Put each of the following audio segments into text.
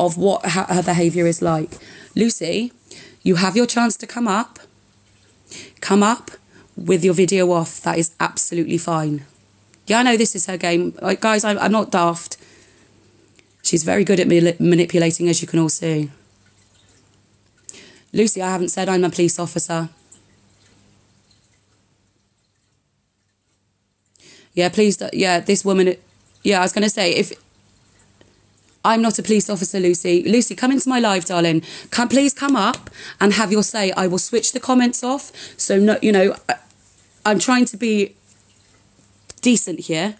of what her, behaviour is like. Lucy, you have your chance to come up. Come up with your video off. That is absolutely fine. Yeah, I know this is her game. Like, guys, I'm, I'm not daft. She's very good at manipulating, as you can all see. Lucy, I haven't said I'm a police officer. Yeah, please. Yeah, this woman. Yeah, I was going to say if I'm not a police officer, Lucy. Lucy, come into my live, darling. Come, please come up and have your say. I will switch the comments off. So no, you know, I, I'm trying to be decent here.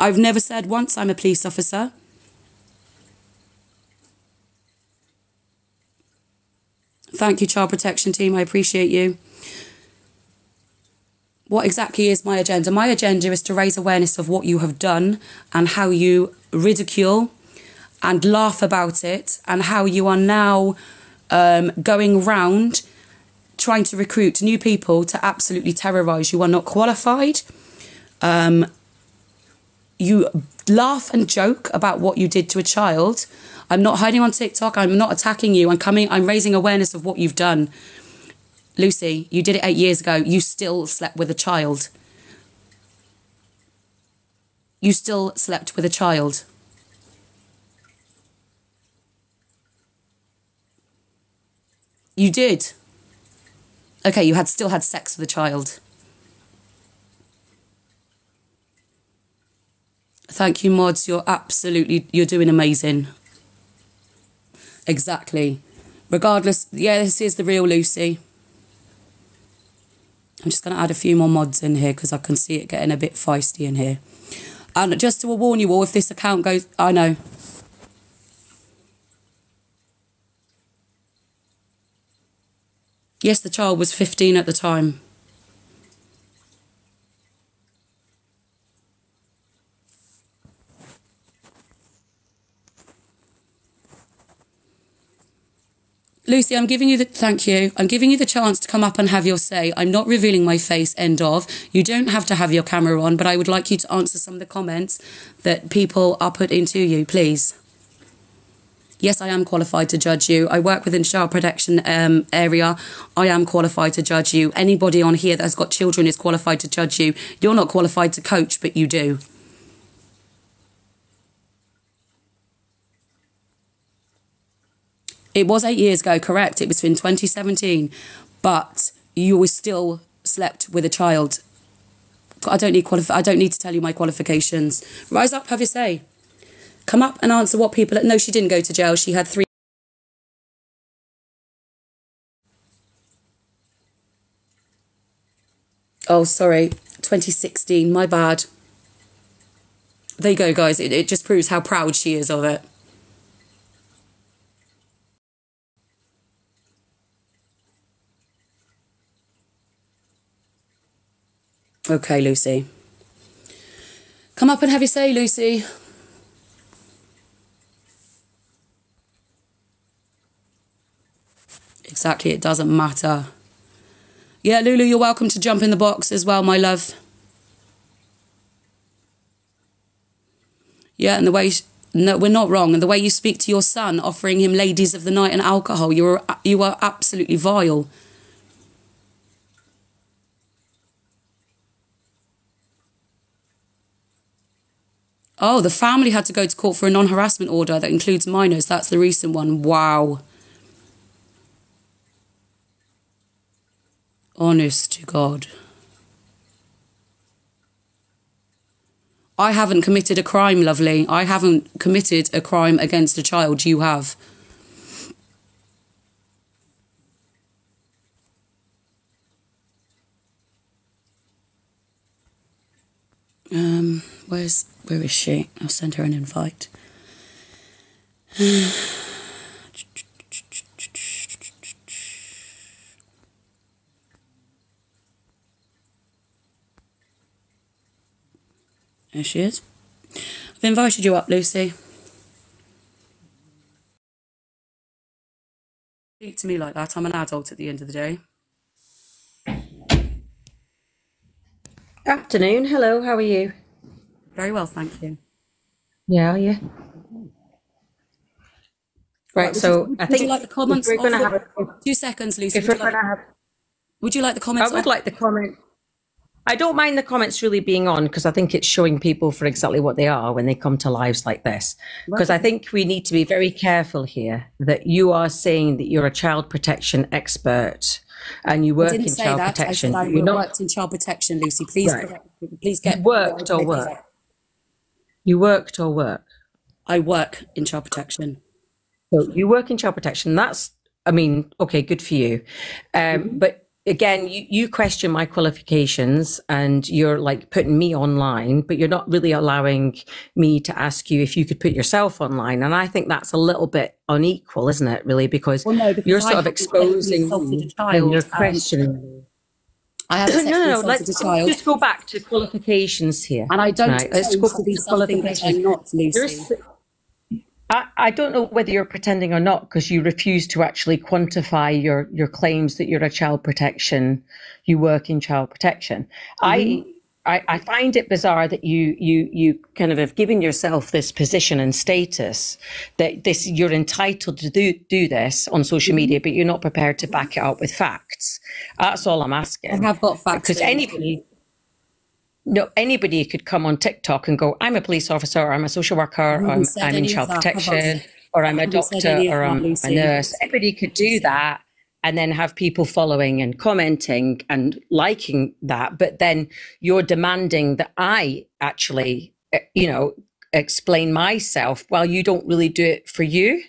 I've never said once I'm a police officer. Thank you, Child Protection Team. I appreciate you what exactly is my agenda? My agenda is to raise awareness of what you have done and how you ridicule and laugh about it and how you are now um, going round trying to recruit new people to absolutely terrorize. You are not qualified. Um, you laugh and joke about what you did to a child. I'm not hiding on TikTok. I'm not attacking you. I'm coming, I'm raising awareness of what you've done. Lucy, you did it eight years ago. You still slept with a child. You still slept with a child. You did. Okay, you had still had sex with a child. Thank you, mods. You're absolutely you're doing amazing. Exactly. Regardless, yeah, this is the real Lucy. I'm just going to add a few more mods in here because I can see it getting a bit feisty in here. And just to warn you all, if this account goes... I know. Yes, the child was 15 at the time. Lucy, I'm giving you the thank you. I'm giving you the chance to come up and have your say. I'm not revealing my face, end of. You don't have to have your camera on, but I would like you to answer some of the comments that people are put into you, please. Yes, I am qualified to judge you. I work within child protection um, area. I am qualified to judge you. Anybody on here that has got children is qualified to judge you. You're not qualified to coach, but you do. It was eight years ago, correct. It was in 2017. But you were still slept with a child. I don't need qualif- I don't need to tell you my qualifications. Rise up, have your say. Come up and answer what people. No, she didn't go to jail. She had three. Oh, sorry. 2016. My bad. There you go, guys. It, it just proves how proud she is of it. Okay, Lucy. Come up and have your say, Lucy. Exactly, it doesn't matter. Yeah, Lulu, you're welcome to jump in the box as well, my love. Yeah, and the way no, we're not wrong. And the way you speak to your son, offering him ladies of the night and alcohol, you are you are absolutely vile. Oh, the family had to go to court for a non harassment order that includes minors. That's the recent one. Wow. Honest to God. I haven't committed a crime, lovely. I haven't committed a crime against a child. You have. Um, where's where is she? I'll send her an invite. There she is. I've invited you up, Lucy. Speak to me like that. I'm an adult at the end of the day. Afternoon. Hello. How are you? Very well, thank you. Yeah, yeah. Right. So I think you like the comments? we're going to have a, two seconds, Lucy. if Would we're you, going like, to have would you like the comments? I would like the comment. I don't mind the comments really being on because I think it's showing people for exactly what they are when they come to lives like this. Because I think we need to be very careful here that you are saying that you're a child protection expert and you work in child that. protection. I said You're not worked in child protection, Lucy. Please, Right. please get worked or work. You worked or work. I work in child protection. So you work in child protection. That's, I mean, okay, good for you. Um, But again, you, you question my qualifications and you're like putting me online, but you're not really allowing me to ask you if you could put yourself online. And I think that's a little bit unequal, isn't it, really? Because, Well, no, because you're I sort of exposing me and child, you're questioning. I have No, no, no. Let's just go back to qualifications here. and I don't Right, let's go to be something that qualifications. I'm not, Lucy. I, I don't know whether you're pretending or not because you refuse to actually quantify your, your claims that you're a child protection, you work in child protection. I, mm-hmm. I, I find it bizarre that you, you, you kind of have given yourself this position and status that this, you're entitled to do, do this on social mm-hmm. media, but you're not prepared to back it up with facts. That's all I'm asking. I have got facts. Because anybody, no, anybody could come on TikTok and go, I'm a police officer, or I'm a social worker, or I'm, I'm in child that, have I? protection, or I'm a doctor, or I'm a nurse. Everybody could do that and then have people following and commenting and liking that. But then you're demanding that I actually, eh, you know, explain myself while you don't really do it for you.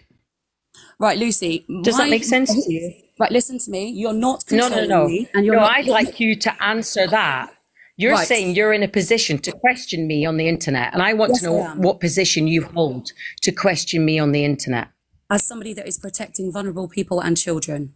Right, Lucy. Does that make sense to you? Right, listen to me. You're not No, no, no. me, and you're No, not. I'd like you to answer that. You're Right. saying you're in a position to question me on the internet, and I want Yes, to know what position you hold to question me on the internet. as somebody that is protecting vulnerable people and children.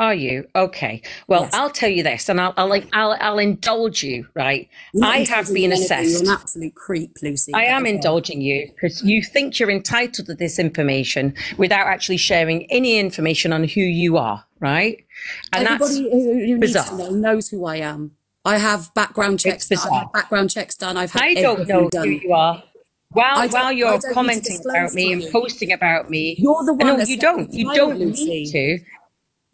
Are you okay? Well, Yes. I'll tell you this, and I'll I'll I'll, I'll indulge you. Right, You're I have been anything. assessed. You're an absolute creep, Lucy. I am it. indulging you because you think you're entitled to this information without actually sharing any information on who you are, right? And Everybody who, who needs bizarre. to know knows who I am. I have background checks. Done. I've background checks done. I've had I don't know done. who you are. While while you're don't need to commenting about me and posting about me, You're the one no, you don't. You don't need to.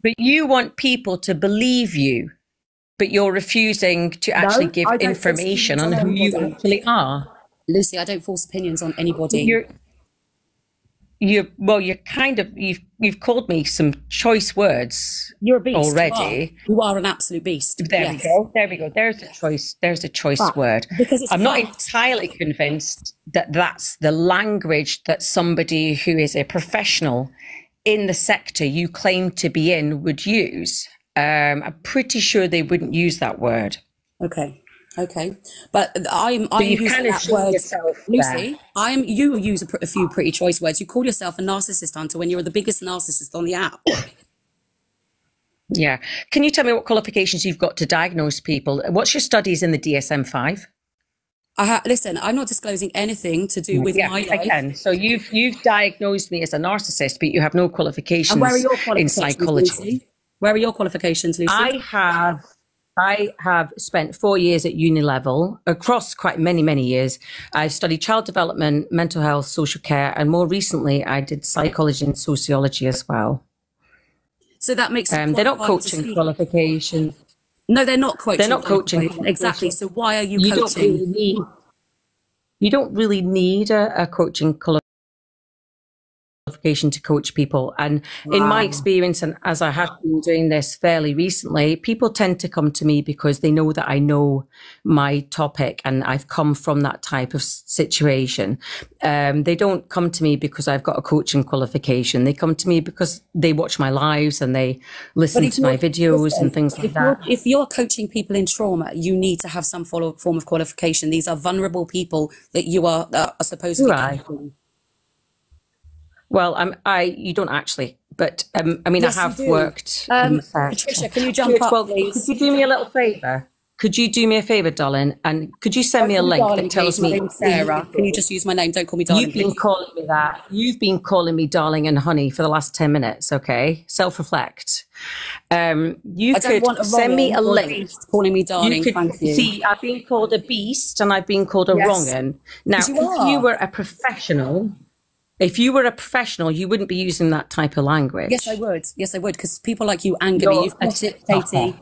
But you want people to believe you, but you're refusing to actually give don't force information on who you actually are. Lucy, I don't force opinions on anybody. You're you well, you're kind of you've you've called me some choice words You're a beast. you already. are. You are an absolute beast. There yes. we go. There we go. There's a choice. There's a choice But word. because it's I'm not entirely convinced that that's the language that somebody who is a professional in the sector you claim to be in would use. Um, I'm pretty sure they wouldn't use that word. Okay. Okay. But I'm I'm using kind of that word. yourself Lucy, there. I am you use a, a few pretty choice words. You call yourself a narcissist hunter when you're the biggest narcissist on the app. Yeah. Can you tell me what qualifications you've got to diagnose people? What's your studies in the DSM 5? I ha- listen, I'm not disclosing anything to do with yeah, my I life. can. So you've you've diagnosed me as a narcissist, but you have no qualifications And where are your in psychology. Lucy? Where are your qualifications, Lucy? I have I have spent four years at uni level across quite many, many years. I've studied child development, mental health, social care, and more recently I did psychology and sociology as well. so that makes Um, they're not coaching qualifications. No, they're not coaching. They're not coaching. Exactly. So why are you, You don't coaching? really need you don't really need a, a coaching qualification to coach people. And in my experience, and as I have been doing this fairly recently, people tend to come to me because they know that I know my topic and I've come from that type of situation. Um, they don't come to me because I've got a coaching qualification. They come to me because they watch my lives and they listen to my videos listen, and things like if you're, that. if you're coaching people in trauma, you need to have some follow, form of qualification. These are vulnerable people that you are, uh, are supposedly Right. coaching. Well, I'm, I, you don't actually, but um, I mean, Yes, I have worked. Um. Patricia, can you jump Good, up, well, please? Could you do me a little favour? Could you do me a favour, darling? And could you send me a link Darling, that tells me Sarah. Can you just use my name? Don't call me darling. You've been please. calling me that. You've been calling me darling and honey for the last 10 minutes, okay? Self reflect. Um, you I don't could send me a link. calling me darling. Could Thank you. see, I've been called a beast and I've been called a Yes. wrong. Now, you if you were a professional, if you were a professional, you wouldn't be using that type of language. Yes, I would. Yes, I would. Because people like you anger You're me. You've got a it, Katie.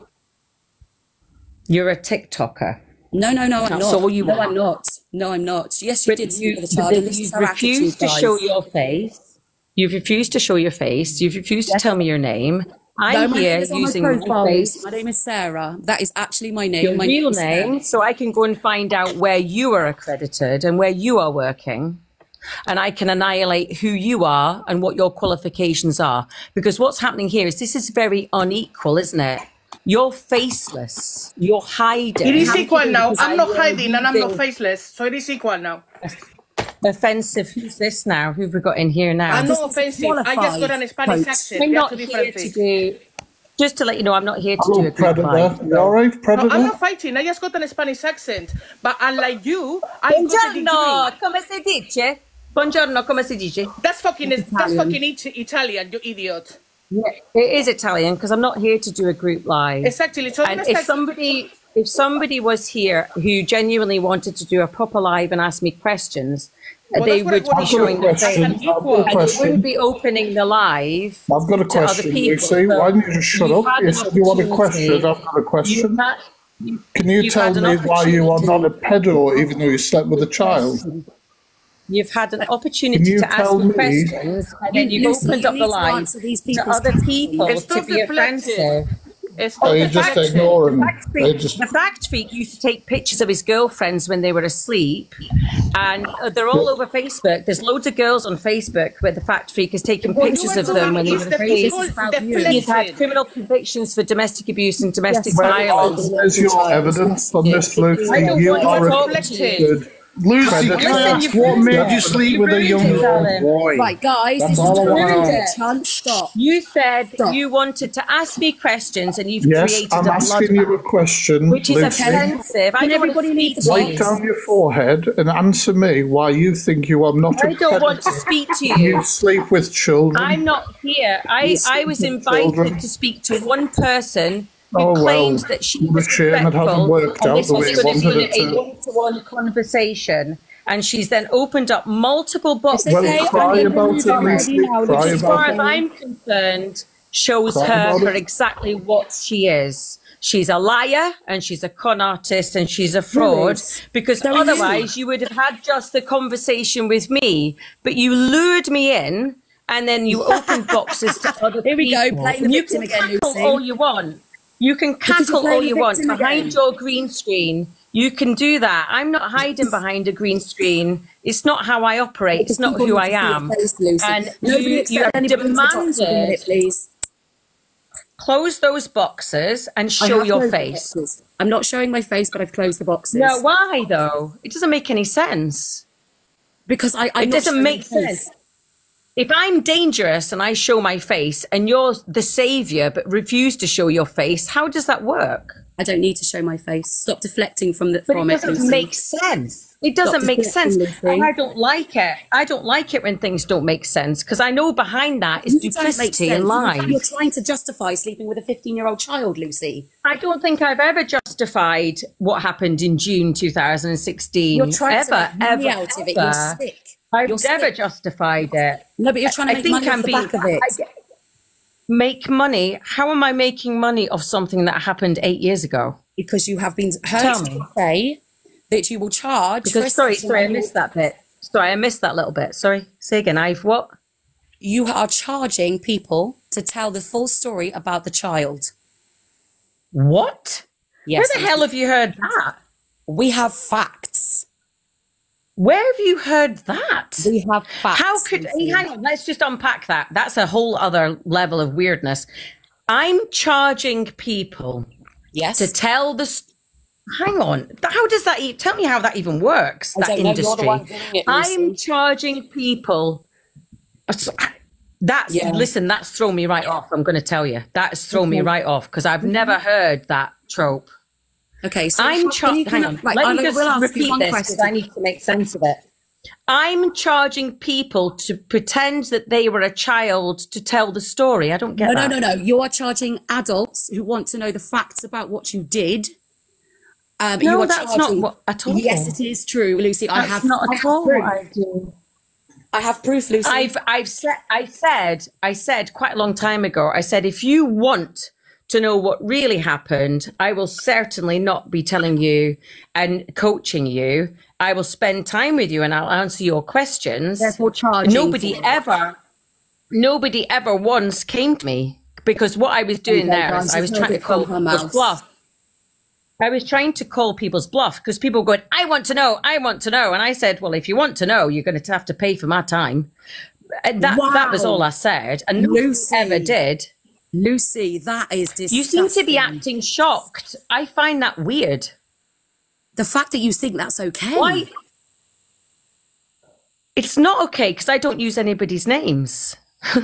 You're a TikToker. No, no, no, I'm That's not. all you no. I'm not. No, I'm not. Yes, you But did you, the child. then and this is you've refused to guys. show your face. You've refused to show your face. You've refused to tell me your name. I'm my here name is on my using my face, My name is Sarah. That is actually my name. your my real Sarah. name, so I can go and find out where you are accredited and where you are working. And I can annihilate who you are and what your qualifications are. Because what's happening here is this is very unequal, isn't it? You're faceless. You're hiding. It is equal now. I'm not hiding and I'm not faceless, so it is equal now. Offensive. Who's this now? Who've we got in here now? I'm This not offensive. I just got an Spanish coach. accent. I'm They are not two here to do. Just to let you know, I'm not here to do a group Predator. live. You alright, No, I'm not fighting. I just got an Spanish accent. But unlike you, I got a degree. Buongiorno, come si dice? Buongiorno, come si dice? That's fucking that's Italian. fucking it- Italian, you idiot. Yeah, it is Italian because I'm not here to do a group live. Exactly. So And if somebody, if somebody was here who genuinely wanted to do a proper live and ask me questions, Well, they would be showing their question. face. I've got a And you wouldn't be opening the live. I've got a to other question, people. Lucy. Why don't you just shut up? had You said you want a question. opportunity. I've got a You've question. had, Can you you've tell had an me why you are not a pedo even though you slept with a child? You've had an opportunity to ask me me- questions, and then you've Lucy, opened up the need to line these to other people It's to be offensive. It's Or not you just deflected. ignore him? fact They just the fact freak used to take pictures of his girlfriends when they were asleep, and uh, they're all over Facebook. There's loads of girls on Facebook where the fact freak is taking What you pictures of them when they doing were asleep. deflected. you. He's had criminal convictions for domestic abuse and domestic Yes. Where- violence. Where's your evidence on this, Lucy? I don't You want to are a talk to deflected. you. good Lucy, can I ask what you- made you sleep with a young ruined it, boy? Right, guys, That's this is all I totally wanna a chance. Stop. You said Stop. you wanted to ask me questions, and you've Yes, created I'm a asking you a bloodbath, question, which is Lucy. offensive. I Can want everybody to leave speak the to Write you. down your forehead and answer me why you think you are not a I don't want to speak to You you. sleep with children. I'm not here. I, I was invited children. to speak to one person who Oh, well, claims that she what a was it hasn't respectful, worked and out this the was way you going to wanted be it a to. one-to-one conversation. And she's then opened up multiple boxes. Well, okay, cry I'm about moving it, on Lucy. already now. Cry Lucy. as far about as. I'm concerned, shows Cry her for it. exactly what she is. She's a liar and she's a con artist and she's a fraud is. because So are you. otherwise you would have had just the conversation with me. But you lured me in and then you opened boxes to other people. Here we go, people. playing the victim again, Lucy. all you want. You can Because cackle all you want behind again. your green screen. You can do that. I'm not hiding behind a green screen. It's not how I operate. It's not who I to see your am. face, And Nobody you, you accept have anybody to to me, please. close those boxes and show your face. boxes. I'm not showing my face, but I've closed the boxes. No, why though? It doesn't make any sense. because I, I'm it doesn't make sense. If I'm dangerous and I show my face and you're the savior but refuse to show your face, how does that work? I don't need to show my face. Stop deflecting from the But from it it. doesn't make sense. It doesn't Stop make sense. And I don't like it. I don't like it when things don't make sense because I know behind that is You duplicity and You're- You're trying to justify sleeping with a 15 year old child, Lucy. I don't think I've ever justified what happened in June 2016. You're trying ever, to make ever, out of it. You're sick. I've You're never justified it. No, but you're trying to I make think money I'm off the being back of it. I make money. How am I making money off something that happened eight years ago? because you have been heard to me. say that you will charge. Because sorry, sorry, I missed that bit. Sorry, I missed that little bit. Sorry, say again. I've what? You are charging people to tell the full story about the child. What? Yes. Where the hell have you heard that? We have facts. Where have you heard that? We have facts. How could Lucy. hang on? Let's just unpack that. That's a whole other level of weirdness. I'm charging people Yes. to tell the. Hang on. How does that? e- Tell me how that even works. I that don't know. You're the industry. it, I'm charging people. That's Yeah. listen. That's thrown me right off. I'm going to tell you. That's thrown me mm-hmm. right off because I've mm-hmm. never heard that trope. Okay, so I'm charging. Hang on. Right, Let I'll- me just repeat this because I need to make sense of it. I'm charging people to pretend that they were a child to tell the story. I don't get No, that. no, no, no. You are charging adults who want to know the facts about what you did. Um, No, you are that's not charging- what- at all. Yes, it is true, Lucy. I have not I at have all I. I have proof, Lucy. I've I've said I said I said quite a long time ago. I said if you want to know what really happened, I will certainly not be telling you and coaching you. I will spend time with you and I'll answer your questions. Therefore charging Nobody ever, nobody ever once came to me because what I was doing there guys, I was trying to call people's bluff. I was trying to call people's bluff because people were going, I want to know, I want to know. And I said, well, if you want to know, you're going to have to pay for my time. And that, that was all I said. And nobody Lucy. ever did. Lucy, that is disgusting. You seem to be acting shocked. I find that weird. The fact that you think that's okay. Why? It's not okay because I don't use anybody's names.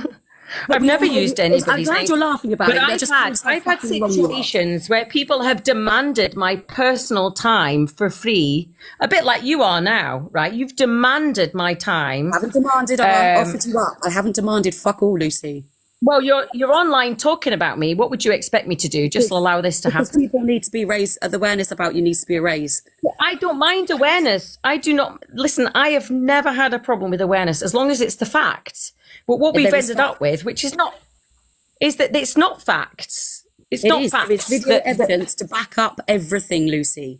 I've never used anybody's I'm glad names. you're laughing about But it. I've just had, I've had fucking wrong you are. situations where people have demanded my personal time for free, a bit like you are now, right? You've demanded my time. I haven't demanded. I Um, offered you up. I haven't demanded. Fuck all, Lucy. Well, you're you're online talking about me. What would you expect me to do? Just allow this to Because happen? people need to be raised. uh, The awareness about you needs to be raised. I don't mind awareness. I do not listen. I have never had a problem with awareness as long as it's the facts. But what we've ended up with, which is not, is that it's not facts. It's It not is. facts. There is video that- evidence to back up everything, Lucy.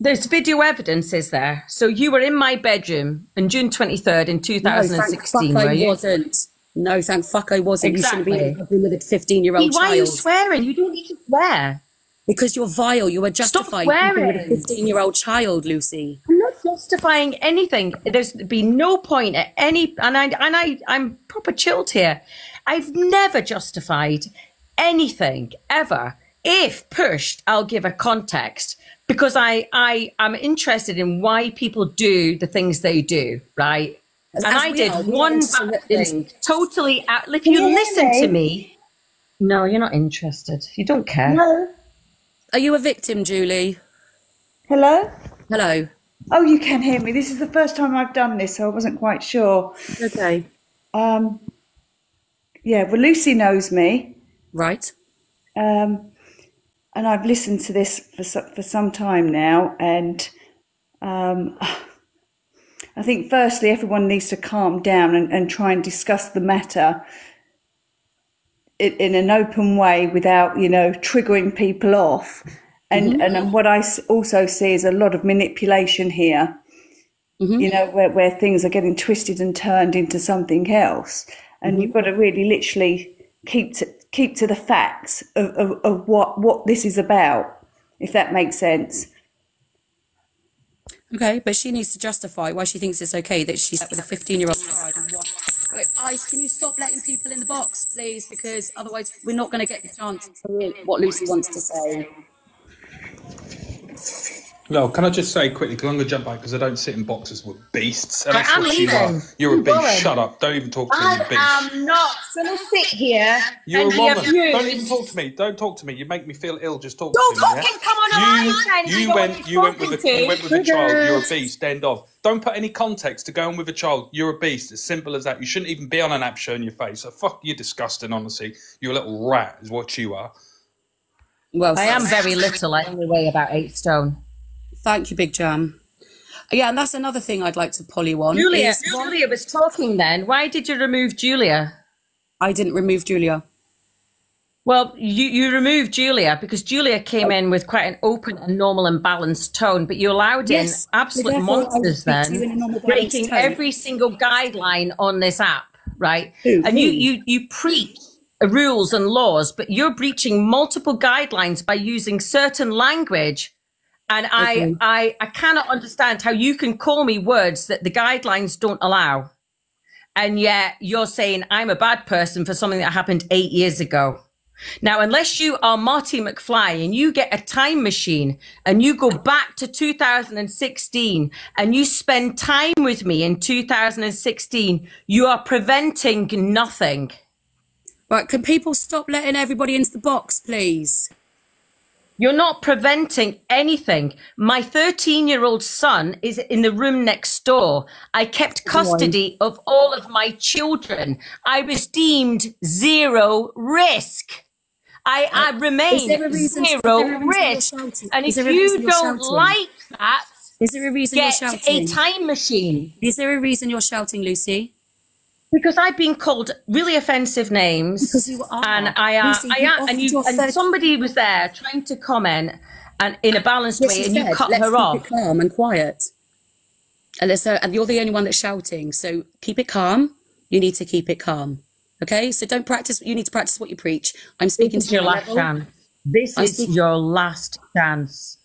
there's video evidence, is there? So you were in my bedroom on June 23rd in No, thank 2016, fuck were I you? wasn't. No, thank fuck I wasn't. You shouldn't be Exactly. with a 15 year old child. Why are you swearing? You don't need to swear. Because you're vile. You are justifying sleeping with a swearing. 15 year old child, Lucy. I'm not justifying anything. There's been no point at any, and I and I I'm proper chilled here. I've never justified anything ever. If pushed, I'll give a context because I I am interested in why people do the things they do, right? As- and as I did are, one bad thing, totally. Out, if you you listen me? to me, no, you're not interested. You don't care. No. Are you a victim, Julie? Hello? Hello. Oh, you can hear me. This is the first time I've done this, so I wasn't quite sure. Okay. Um, yeah, well, Lucy knows me, Right. um, and I've listened to this for so- for some time now. And um, I think, firstly, everyone needs to calm down and, and try and discuss the matter in, in an open way without, you know, triggering people off. And mm-hmm. and then what I also see is a lot of manipulation here. Mm-hmm. you know, where, where things are getting twisted and turned into something else. And mm-hmm. you've got to really literally keep to, keep to the facts of, of, of what, what this is about, if that makes sense. Okay, but she needs to justify why she thinks it's okay that she's with a 15 year old child. Wait, Ice, can you stop letting people in the box, please? Because otherwise, we're not going to get the chance to hear what Lucy wants to say. No, can I just say quickly, because I'm going to jump back because I don't sit in boxes with beasts. And I that's am what you leaving. are. You're a I'm beast. going. Shut up. Don't even talk to me, I you beast. am not going to sit here You're and a be woman. abused. Don't even talk to me. Don't talk to me. You make me feel ill just talking Don't to me. fucking come on a you, line then, you you know went. You went with a. You went with a child. You're a beast. End of. Don't put any context to going with a child. You're a beast. As simple as that. You shouldn't even be on an app showing your face. So fuck you, disgusting. Honestly, you're a little rat, is what you are. Well, I am very little. I only weigh about eight stone. Thank you, Big Jam. Yeah, and that's another thing I'd like to poll you on. Julia, Julia was talking then. Why did you remove Julia? I didn't remove Julia. Well, you, you removed Julia because Julia came in with quite an open and normal and balanced tone, but you allowed Yes, in absolute therefore I would monsters speak to you in a then, breaking tone. every single guideline on this app, right? Who? And you, you, you preach rules and laws, but you're breaching multiple guidelines by using certain language. And I, Okay. I, I cannot understand how you can call me words that the guidelines don't allow. And yet you're saying I'm a bad person for something that happened eight years ago. Now, unless you are Marty McFly and you get a time machine and you go back to 2016 and you spend time with me in 2016, you are preventing nothing. Right, can people stop letting everybody into the box, please? You're not preventing anything. My 13 year old son is in the room next door. I kept custody of all of my children. I was deemed zero risk. I, uh, I remain reason- zero there a reason you're risk. And Is if you don't like that, Is there a reason get you're shouting? a time machine. Is there a reason you're shouting, Lucy? Because I've been called really offensive names, Because you are. and I, uh, Lucy, I am, and you, and somebody was there trying to comment, and in a balanced Yes, way, and you cut her off. calm and quiet. Uh, and you're the only one that's shouting. So keep it calm. You need to keep it calm. Okay? So don't practice. You need to practice what you preach. I'm speaking This to your last level. chance. This I is speak- your last chance.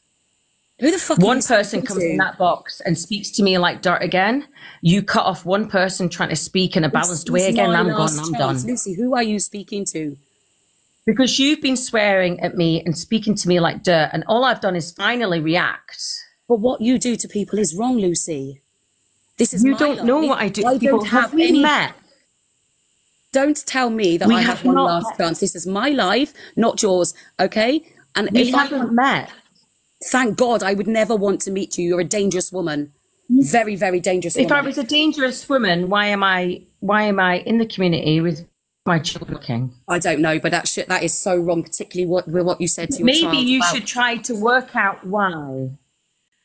Who the fuck? One person comes to? in that box and speaks to me like dirt again. You cut off one person trying to speak in a balanced This way again. I'm gone. I'm done. Lucy, who are you speaking to? Because you've been swearing at me and speaking to me like dirt, and all I've done is finally react. But what you do to people is wrong, Lucy. This is You don't life. know what I do. I people don't have have any. met. Don't tell me that We I have have one last met. chance. This is my life, not yours. Okay? And We if I haven't met. Thank God, I would never want to meet you. You're a dangerous woman. Very, very dangerous If I was a dangerous woman, why am I? Why am I in the community with my children? King? I don't know, but that shit that is so wrong, particularly what with what you said to your Maybe you about- should try to work out why.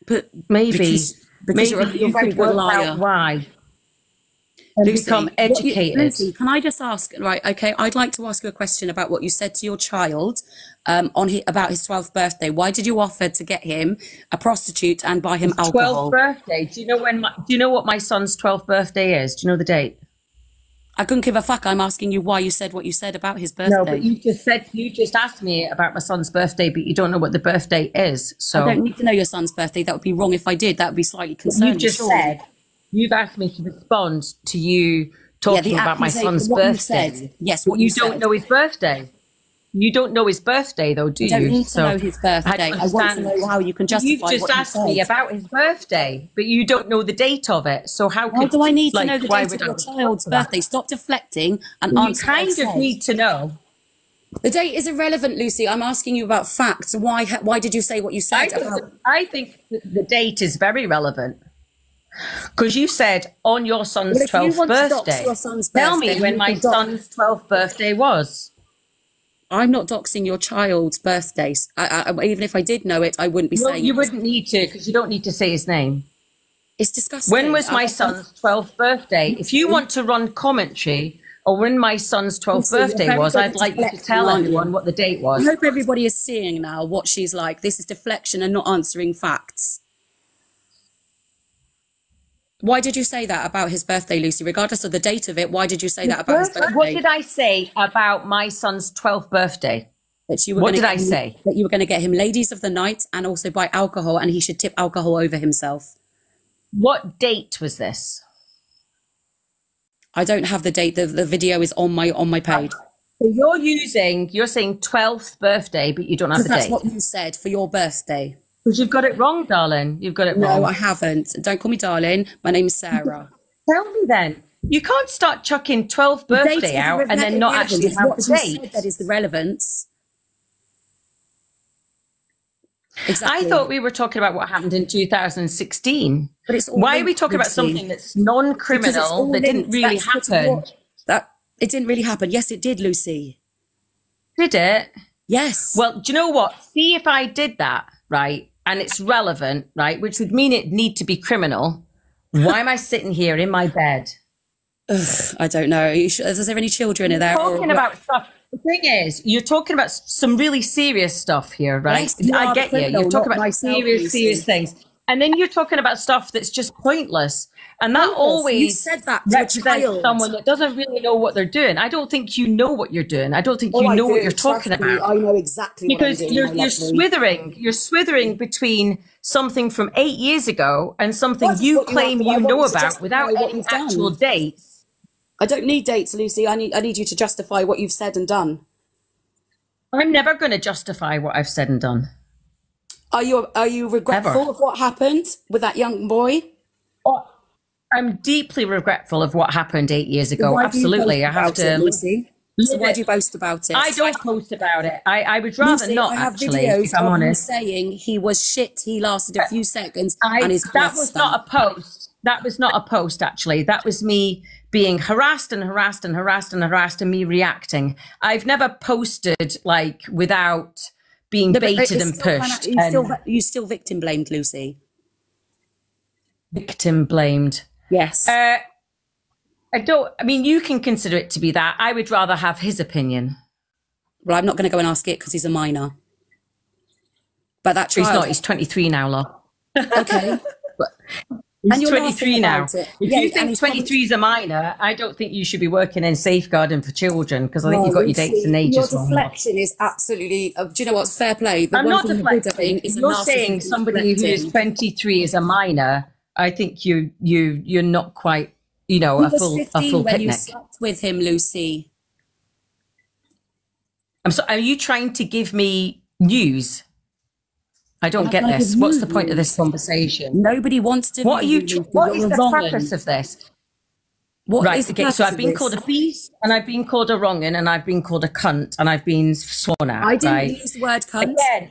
But Maybe because, because maybe you're, a, you're a you very good work liar. out why. And Lucy, become what you- Lucy, can I just ask? Right, okay. I'd like to ask you a question about what you said to your child um, on his, about his twelfth birthday. Why did you offer to get him a prostitute and buy him alcohol? Twelfth birthday. Do you know when? My, do you know what my son's twelfth birthday is? Do you know the date? I couldn't give a fuck. I'm asking you why you said what you said about his birthday. No, but you just said you just asked me about my son's birthday, but you don't know what the birthday is. So I don't need to know your son's birthday. That would be wrong if I did. That would be slightly concerning. you just surely. said you've asked me to respond to you talking about my son's you birthday. said. Yes, what you, you don't said. know his birthday. You don't know his birthday, though, do you? I don't you? need to So know his birthday. don't I want to know how you can justify You've just what you asked me about his birthday, but you don't know the date of it. So how Why could, do I need like, to know the date of your child's birthday? Stop deflecting and You answer. I kind of need to know. The date is irrelevant, Lucy. I'm asking you about facts. Why? Why did you say what you I said? think, about, I think the date is very relevant because you said on your son's Well, if you 12th want to dox birthday. your son's Tell birthday, me when my son's 12th birthday was. I'm not doxing your child's birthdays. I, I, even if I did know it, I wouldn't be Well, saying you it. wouldn't need to because you don't need to say his name. It's disgusting. When was my son's 12th birthday? If you mm-hmm. want to run commentary or when my son's 12th Lucy, birthday was, I'd like you to tell everyone what the date was. I hope everybody is seeing now what she's like. This is deflection and not answering facts. Why did you say that about his birthday, Lucy? Regardless of the date of it, why did you say that about his birthday? What did I say about my son's 12th birthday? that you were what did I him- say? That you were going to get him ladies of the night and also buy alcohol, and he should tip alcohol over himself. What date was this? I don't have the date. The, the video is on my on my page. So you're using, you're saying 12th birthday, but you don't have the that's date. That's what you said for your birthday. Because you've got it wrong, darling. You've got it No, wrong. No, I haven't. Don't call me darling. My name's Sarah. Tell me then. You can't start chucking 12th birthday out and then not actually have what date. that is the relevance. Exactly. I thought we were talking about what happened in 2016. But it's all Why are we talking about something that's Because it's all non-criminal that didn't really That's happen? That it didn't really happen. Yes, it did, Lucy. Did it? Yes. Well, do you know what? See if I did that, right? And it's relevant, right? Which would mean it need to be criminal. Why am I sitting here in my bed? Ugh, I don't know. Are you sure, is there any children in there? or- talking about stuff. The thing is, you're talking about some really serious stuff here, right? Yes, I get you. You're talking about serious, serious things, and then you're talking about stuff that's just pointless, and that Pointless? always You said that represents someone that doesn't really know what they're doing. I don't think you know what you're doing. I don't think you I know what you're Trust talking me, about I know exactly because what I'm doing. you're you're swithering you're swithering between something from eight years ago and something That's you what you claim you know about without what any you've done. actual dates. I don't need dates, Lucy. I need I need you to justify what you've said and done. I'm never going to justify what I've said and done. Are you are you regretful Ever. of what happened with that young boy? Oh, I'm deeply regretful of what happened eight years ago. Why Absolutely, I have to. it, Lucy. So why do you boast about it? I don't post about it. I, I would rather Lucy, not I have actually, videos if I'm honest. saying he was shit. He lasted a few seconds I, and his that was not a post. That was not a post, actually. That was me being harassed and harassed and harassed and harassed and me reacting. I've never posted like without being baited and pushed. You and- still you still victim blamed, Lucy. victim blamed. Yes. Uh, I don't. I mean, you can consider it to be that. I would rather have his opinion. well, I'm not going to go and ask it because he's a minor. But that He's not. He's 23 now, Law. okay. He's And you're 23 now. it. If Yeah, you think he's 23 is a minor, I don't think you should be working in safeguarding for children because I think Well, you've got your dates see, and ages Your wrong. deflection is absolutely. Uh, do you know what's fair play? The I'm not thing you're good at deflecting. is You're saying somebody who is 23 is a minor. I think you you you're not quite you know He a full a full when you picnic. slept with him, Lucy. I'm so. Are you trying to give me news? I don't I'm get not this. What's the point of this conversation? Nobody wants to. What are you? Lucy. What You're the wrong. purpose of this? What right. is the Okay. So I've been called a beast, and I've been called a wrongin, and I've been called a cunt, and I've been sworn at. I didn't right? use the word cunt. Again,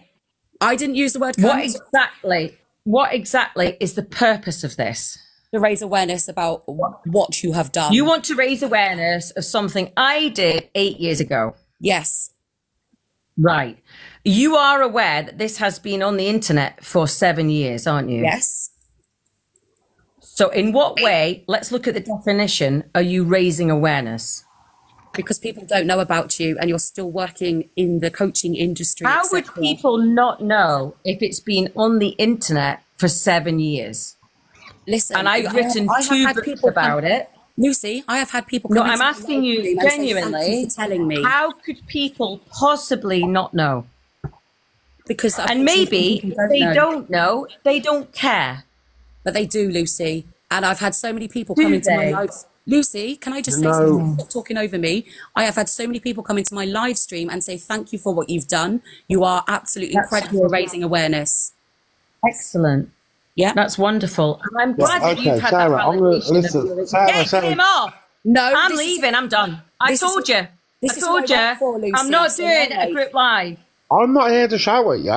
I didn't use the word what cunt exactly? What exactly is the purpose of this? to raise awareness about what you have done. You want to raise awareness of something I did eight years ago. yes. Right. You are aware that this has been on the internet for seven years, aren't you? Yes. So, in what way, let's look at the definition, are you raising awareness? Because people don't know about you and you're still working in the coaching industry. How would people not know if it's been on the internet for seven years? listen? And I've written I have two had books people about come- it. Lucy, I have had people. No, I'm asking you stream and say, "Thank genuinely, for telling me how could people possibly not know? Because And maybe people they know. don't know, they don't care. but they do, Lucy. And I've had so many people Do come into my they? lives. Lucy, can I just say No. something? Stop talking over me. I have had so many people come into my live stream and say thank you for what you've done. You are absolutely That's incredible for good. raising awareness. Excellent. Yeah. That's wonderful. And I'm glad that okay, you've had Sarah, that I'm gonna- validation. listen, Sarah, Get Sarah. him off. No, I'm this is- leaving. I'm done. I this is- told you. this I told you. I went for, Lucy, I'm not doing a group live. I'm not here to shout at you.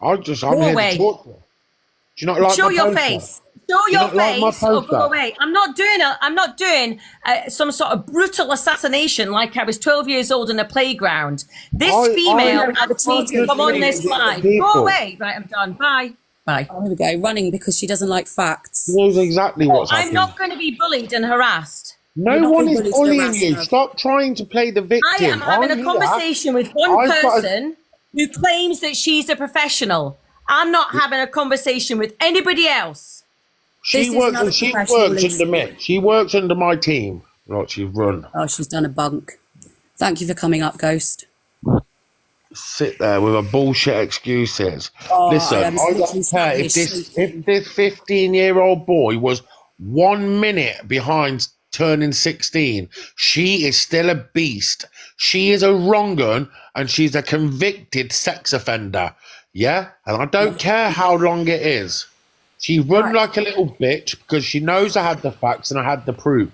I just I'm Go here away. to talk to you. Do you not like Show my your poster? face. Show you your not like my face or go away. I'm not doing a, I'm not doing uh, some sort of brutal assassination like I was 12 years old in a playground. This I- I female am asked me to come on this live. Go away. Right, I'm done. Bye. Bye. Oh, here we go. Running because she doesn't like facts. She knows exactly what's I'm happening. not going to be bullied and harassed. no one is bullying you. Stop trying to play the victim. I am having I'm a here. conversation with one I've got a- person who claims that she's a professional. I'm not having a conversation with anybody else. She This works. she works Lucy. under me. She works under my team. Like she's run. Oh, she's done a bunk. Thank you for coming up, Ghost. sit there with a bullshit excuses. Oh, Listen, I I, don't care sat if this if this fifteen year old boy was one minute behind turning sixteen. She is still a beast. She is a wrong un, and she's a convicted sex offender. Yeah, and I don't care how long it is. She run like a little bitch because she knows I had the facts and I had the proof.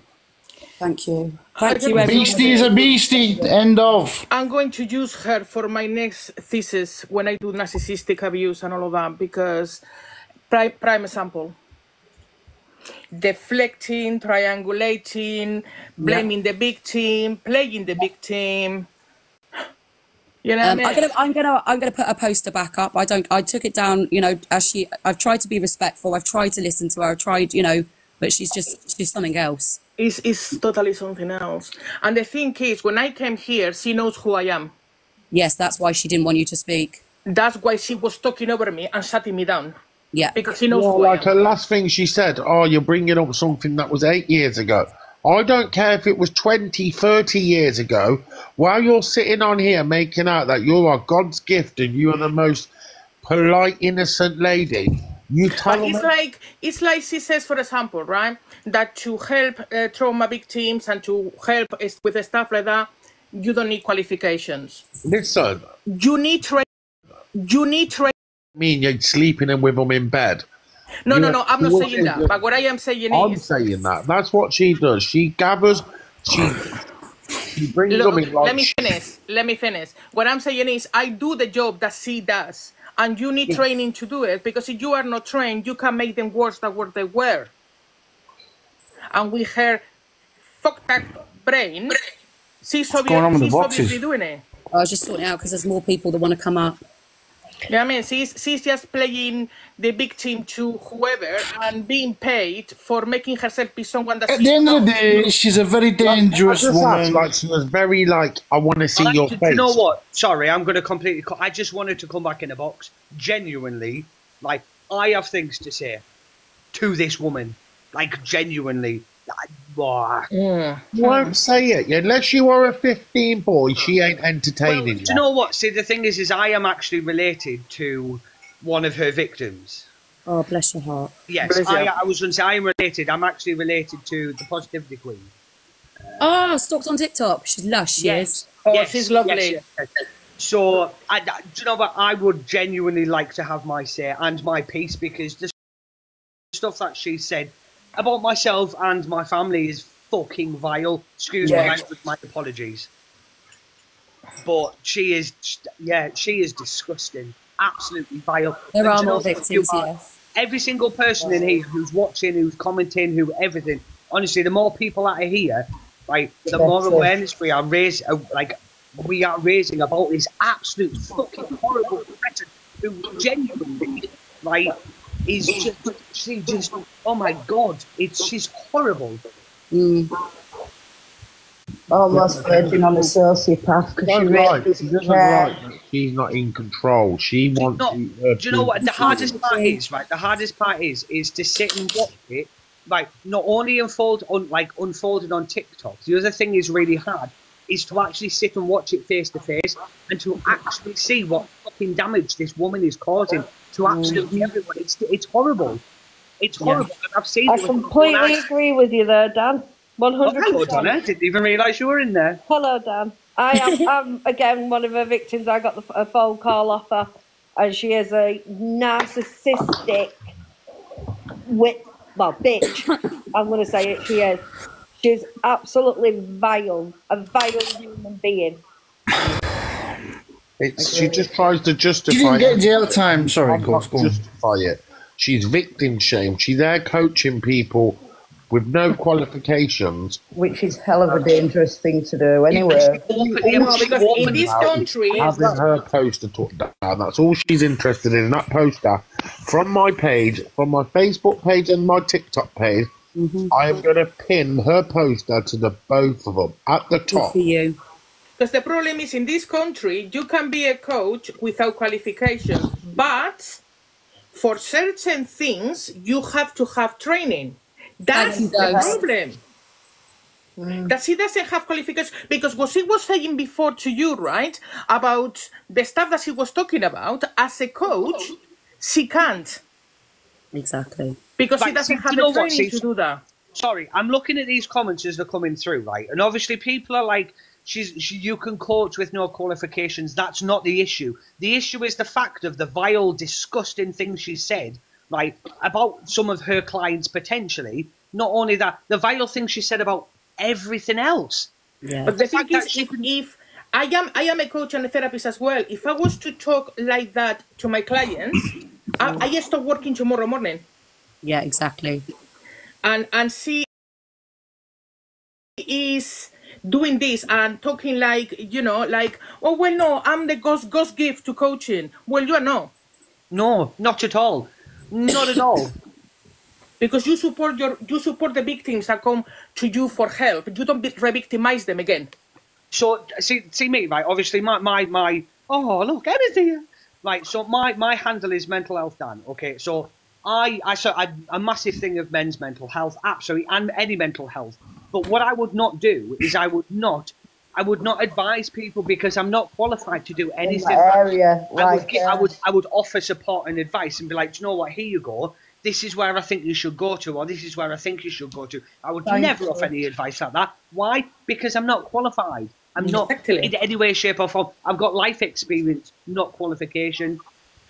Thank you. Thank you. Beastie is a beastie. End of. I'm going to use her for my next thesis when I do narcissistic abuse and all of that because prime, prime example deflecting, triangulating, blaming the victim, playing the victim. You know Um, what I I'm mean? gonna, I'm gonna, I'm gonna put a poster back up. I don't, I took it down. You know, as she, I've tried to be respectful. I've tried to listen to her. I've tried, you know, but she's just, she's something else. It's, it's totally something else. And the thing is, when I came here, she knows who I am. Yes, that's why she didn't want you to speak. That's why she was talking over me and shutting me down Yeah. because she knows Well, like I her last thing she said, oh, you're bringing up something that was eight years ago. I don't care if it was 20, 30 years ago. While you're sitting on here making out that you are God's gift and you are the most polite, innocent lady, you tell But me. it's like it's like she says, for example, right, that to help uh, trauma victims and to help is- with stuff like that, you don't need qualifications. Listen, You need train. You need train. Mean you're sleeping in with them in bed. No, no, You- no. I'm not saying that. But what I am saying is I'm is, saying that. That's what she does. She gathers, she, she brings look, them in like let me finish. Let me finish. What I'm saying is, I do the job that she does, and you need training to do it because if you are not trained, you can make them worse than what they were. And with her fucked up brain, she's, obvi- going on with the boxes? obviously doing it. I was just sorting out because there's more people that want to come up. Yeah, I mean, she's she's just playing the victim to whoever and being paid for making herself be someone that At the end of the day, she's a very dangerous I just asked, woman. like she was very like, I want to see I- your do face. you know what? Sorry, I'm going to completely. Co- I just wanted to come back in the box. Genuinely, like I have things to say to this woman. Like genuinely, I, wow. Mm. Won't say it unless you are a 15 boy. She ain't Well, entertaining do you know what? See, the thing is, is I am actually related to one of her victims. Oh, bless your heart. Yes, I. I was going to say I am related. I'm actually related to the Positivity Queen. Oh, stalked on TikTok. She's lush. She is. Oh, she's lovely. yes, yes. So, I, I- do you know what? I would genuinely like to have my say and my piece because the stuff that she said about myself and my family is fucking vile. Excuse my language, my apologies. But she is, yeah, she is disgusting. Absolutely vile. There And are more victims, yes. Every single person in here who's watching, who's commenting, who everything. Honestly, the more people that are here, like the more awareness we are raising, uh, like we are raising about this absolute fucking horrible person who genuinely, like, is just she just oh my god, it's she's horrible. Mm. Oh, Almost verging on a sociopath because she Don't like, she doesn't doesn't care. like that she's not in control. She wants No, to, do you know what the hardest part is? Right, the hardest part is is to sit and watch it. Like not only unfold on like unfolded on TikTok. The other thing is really hard is to actually sit and watch it face to face and to actually see what fucking damage this woman is causing to absolutely mm. everyone. It's it's horrible. It's horrible. And I've seen I it with completely eyes. agree with you there, Dan. One Oh, hundred hello, Donna. percent. Didn't even realise you were in there. Hello, Dan. I am I'm, again one of her victims. I got the, a phone call off her, and she is a narcissistic, wit, well, bitch. I'm going to say it. She is. She's absolutely vile, a vile human being. It's, she just tries to She justify didn't get it. jail time. Sorry, Can't go on, go on. justify it. She's victim shame. She's there coaching people with no qualifications. Which is hell of a dangerous thing to do. Anyway, No, because in this country, having her poster took down. That's all she's interested in. That poster from my page, from my Facebook page and my TikTok page. Mm-hmm. I am going to pin her poster to the both of them at the Good top. for you. Because the problem is in this country, you can be a coach without qualifications, but for certain things, you have to have training. That's the does. problem. Mm. That she doesn't have qualifications because what she was saying before to you, right, about the stuff that she was talking about as a coach, she can't Exactly. because she doesn't have do you know the what, training to do that. sorry, I'm looking at these comments as they're coming through, right? And obviously, people are like, "She's she, you can coach with no qualifications." That's not the issue. The issue is the fact of the vile, disgusting things she said, right, about some of her clients potentially. Not only that, the vile things she said about everything else. Yeah. But the The thing fact that is, she if, if I am I am a coach and a therapist as well, if I was to talk like that to my clients, I, I stop working tomorrow morning. Yeah, exactly. and and she is doing this and talking like you know like oh well no i'm the ghost ghost gift to coaching well you are not No, not at all. Not at all. because you support your you support the victims that come to you for help you don't re-victimize them again So see, see me right. Obviously, my my my. Oh look, here. Right. So my my handle is mental health Dan. Okay. So I I so I, a massive thing of men's mental health, absolutely, and any mental health. But what I would not do is I would not. I would not advise people because I'm not qualified to do in anything. that area, I would, like gi- I uh, would, I would offer support and advice and be like, do you know what? Here you go. This is where I think you should go to, or this is where I think you should go to. I would never you. offer any advice like that. Why? Because I'm not qualified. I'm not Exactly. in any way, shape, or form. I've got life experience, not qualification.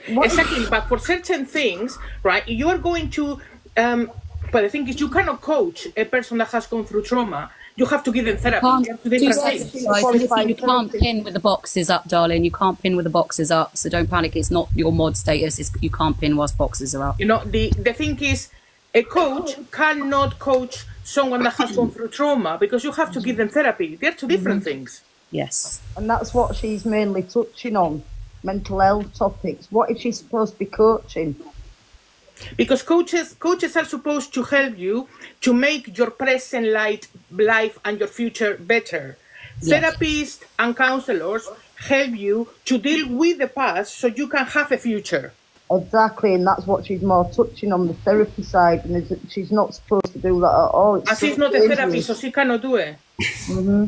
exactly but for certain things right you are going to um but the thing is you cannot coach a person that has gone through trauma you have to give them therapy Can't you have to do different sex things. exercise. Qualified You can't pin with the boxes up, darling. You can't pin with the boxes up. So don't panic. It's not your mod status. It's you can't pin whilst boxes are up. You know, the, the thing is, a coach cannot coach someone that has gone through trauma because you have to give them therapy. They're two different mm-hmm. things. Yes. and that's what she's mainly touching on. mental health topics. What is she supposed to be coaching? Because coaches coaches are supposed to help you to make your present light, life and your future better. Yes. Therapists and counselors help you to deal with the past so you can have a future. Exactly, and that's what she's more touching on the therapy side, and she's not supposed to do that at all. It's And she's not a therapist, so she cannot do it. Mm-hmm.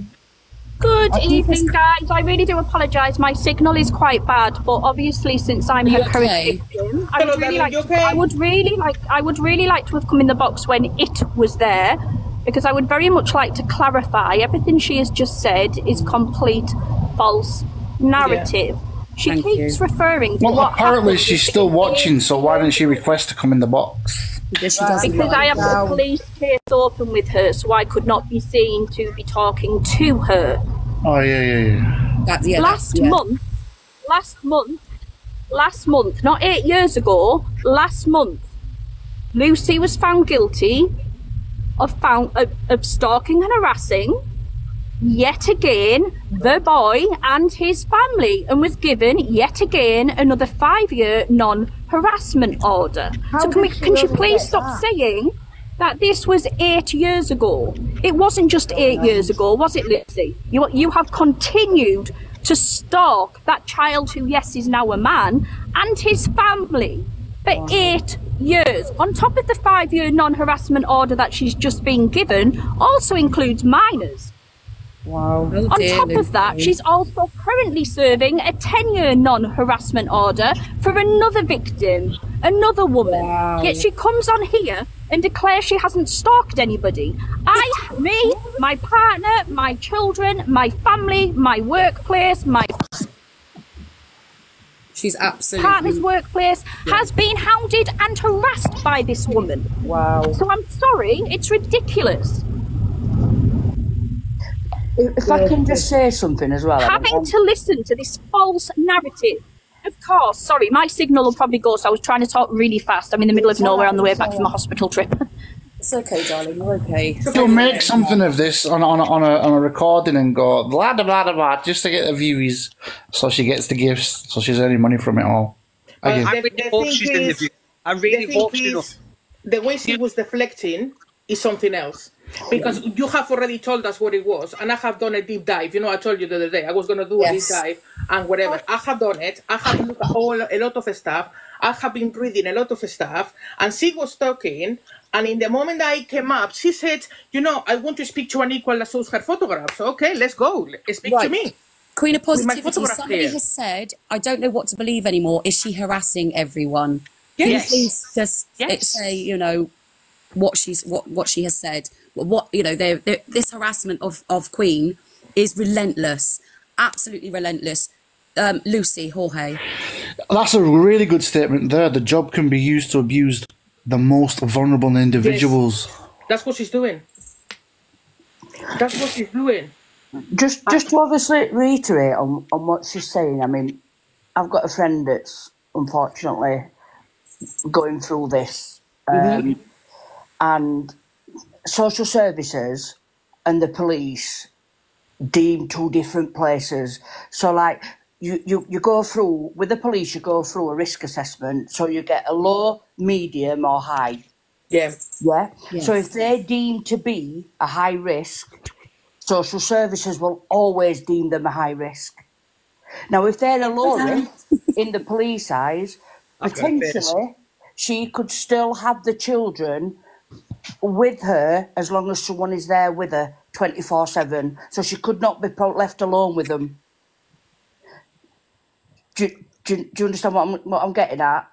Good I evening, guys. I really do apologise. My signal is quite bad, but obviously, since I'm You her current okay? victim, I Hello, would really darling, like. To, okay? I would really like. I would really like to have come in the box when it was there, because I would very much like to clarify everything she has just said is complete false narrative. She Thank keeps you. referring to Well, what apparently she's still watching, so why didn't she request to come in the box? Because she doesn't because like I have Wow. a police case open with her, so I could not be seen to be talking to her. Oh, yeah, yeah, yeah. that. Yeah, last that's- yeah. month, last month, last month, not eight years ago, last month, Lucy was found guilty of found of, of stalking and harassing yet again the boy and his family and was given yet again another five-year non-harassment order. How so can, we, can she please stop that? saying that this was eight years ago? It wasn't just eight years ago, was it, Lucy? You you have continued to stalk that child who, yes, is now a man, and his family for eight years. On top of the five-year non-harassment order that she's just been given, also includes minors. Wow. Oh, On dear, top of that, she's also currently serving a 10 year non harassment order for another victim, another woman. Wow. Yet she comes on here and declares she hasn't stalked anybody. I, me, my partner, my children, my family, my workplace, my She's absolutely. partner's workplace has been hounded and harassed by this woman. Wow. So I'm sorry, it's ridiculous. If I can just say something as well. having to listen to this false narrative. Of course, sorry, my signal will probably go, so I was trying to talk really fast. I'm in the middle of nowhere on the way back from a hospital trip. It's okay, darling. You're okay. You'll make something of this on, on, on, a, on a recording and go blah blah blah blah just to get the views, so she gets the gifts, so she's earning money from it all. But Again. I really hope thing she's in the view. I really hope she does. the way she was deflecting is something else. Oh, because you have already told us what it was, and I have done a deep dive. You know, I told you the other day I was going to do a deep dive and whatever. I have done it. I have looked at all a lot of stuff. I have been reading a lot of stuff, and she was talking. And in the moment I came up, she said, "You know, I want to speak to an equal that shows her photographs. Okay, let's go. Speak to me." Queen of Positivity, somebody here. has said, I don't know what to believe anymore. Is she harassing everyone? Can you Yes. please just Yes. say, you know, what she's what what she has said? What, what you know, they're, they're, this harassment of of Queen is relentless, absolutely relentless. Um, Lucy Jorge, That's a really good statement there. The job can be used to abuse the most vulnerable individuals. That's what she's doing. That's what she's doing. Just, just to obviously reiterate on, on what she's saying. I mean, I've got a friend that's unfortunately going through this, um, and social services and the police deem two different places. So, like, you, you, you go through with the police, you go through a risk assessment, so you get a low, medium, or high. Yeah. Yeah. So if they're deemed to be a high risk, social services will always deem them a high risk. Now, if they're a low risk in the police eyes, I've got a face. potentially she could still have the children with her as long as someone is there with her 24 7. So she could not be left alone with them. Do, do, do you understand what I'm, what I'm getting at?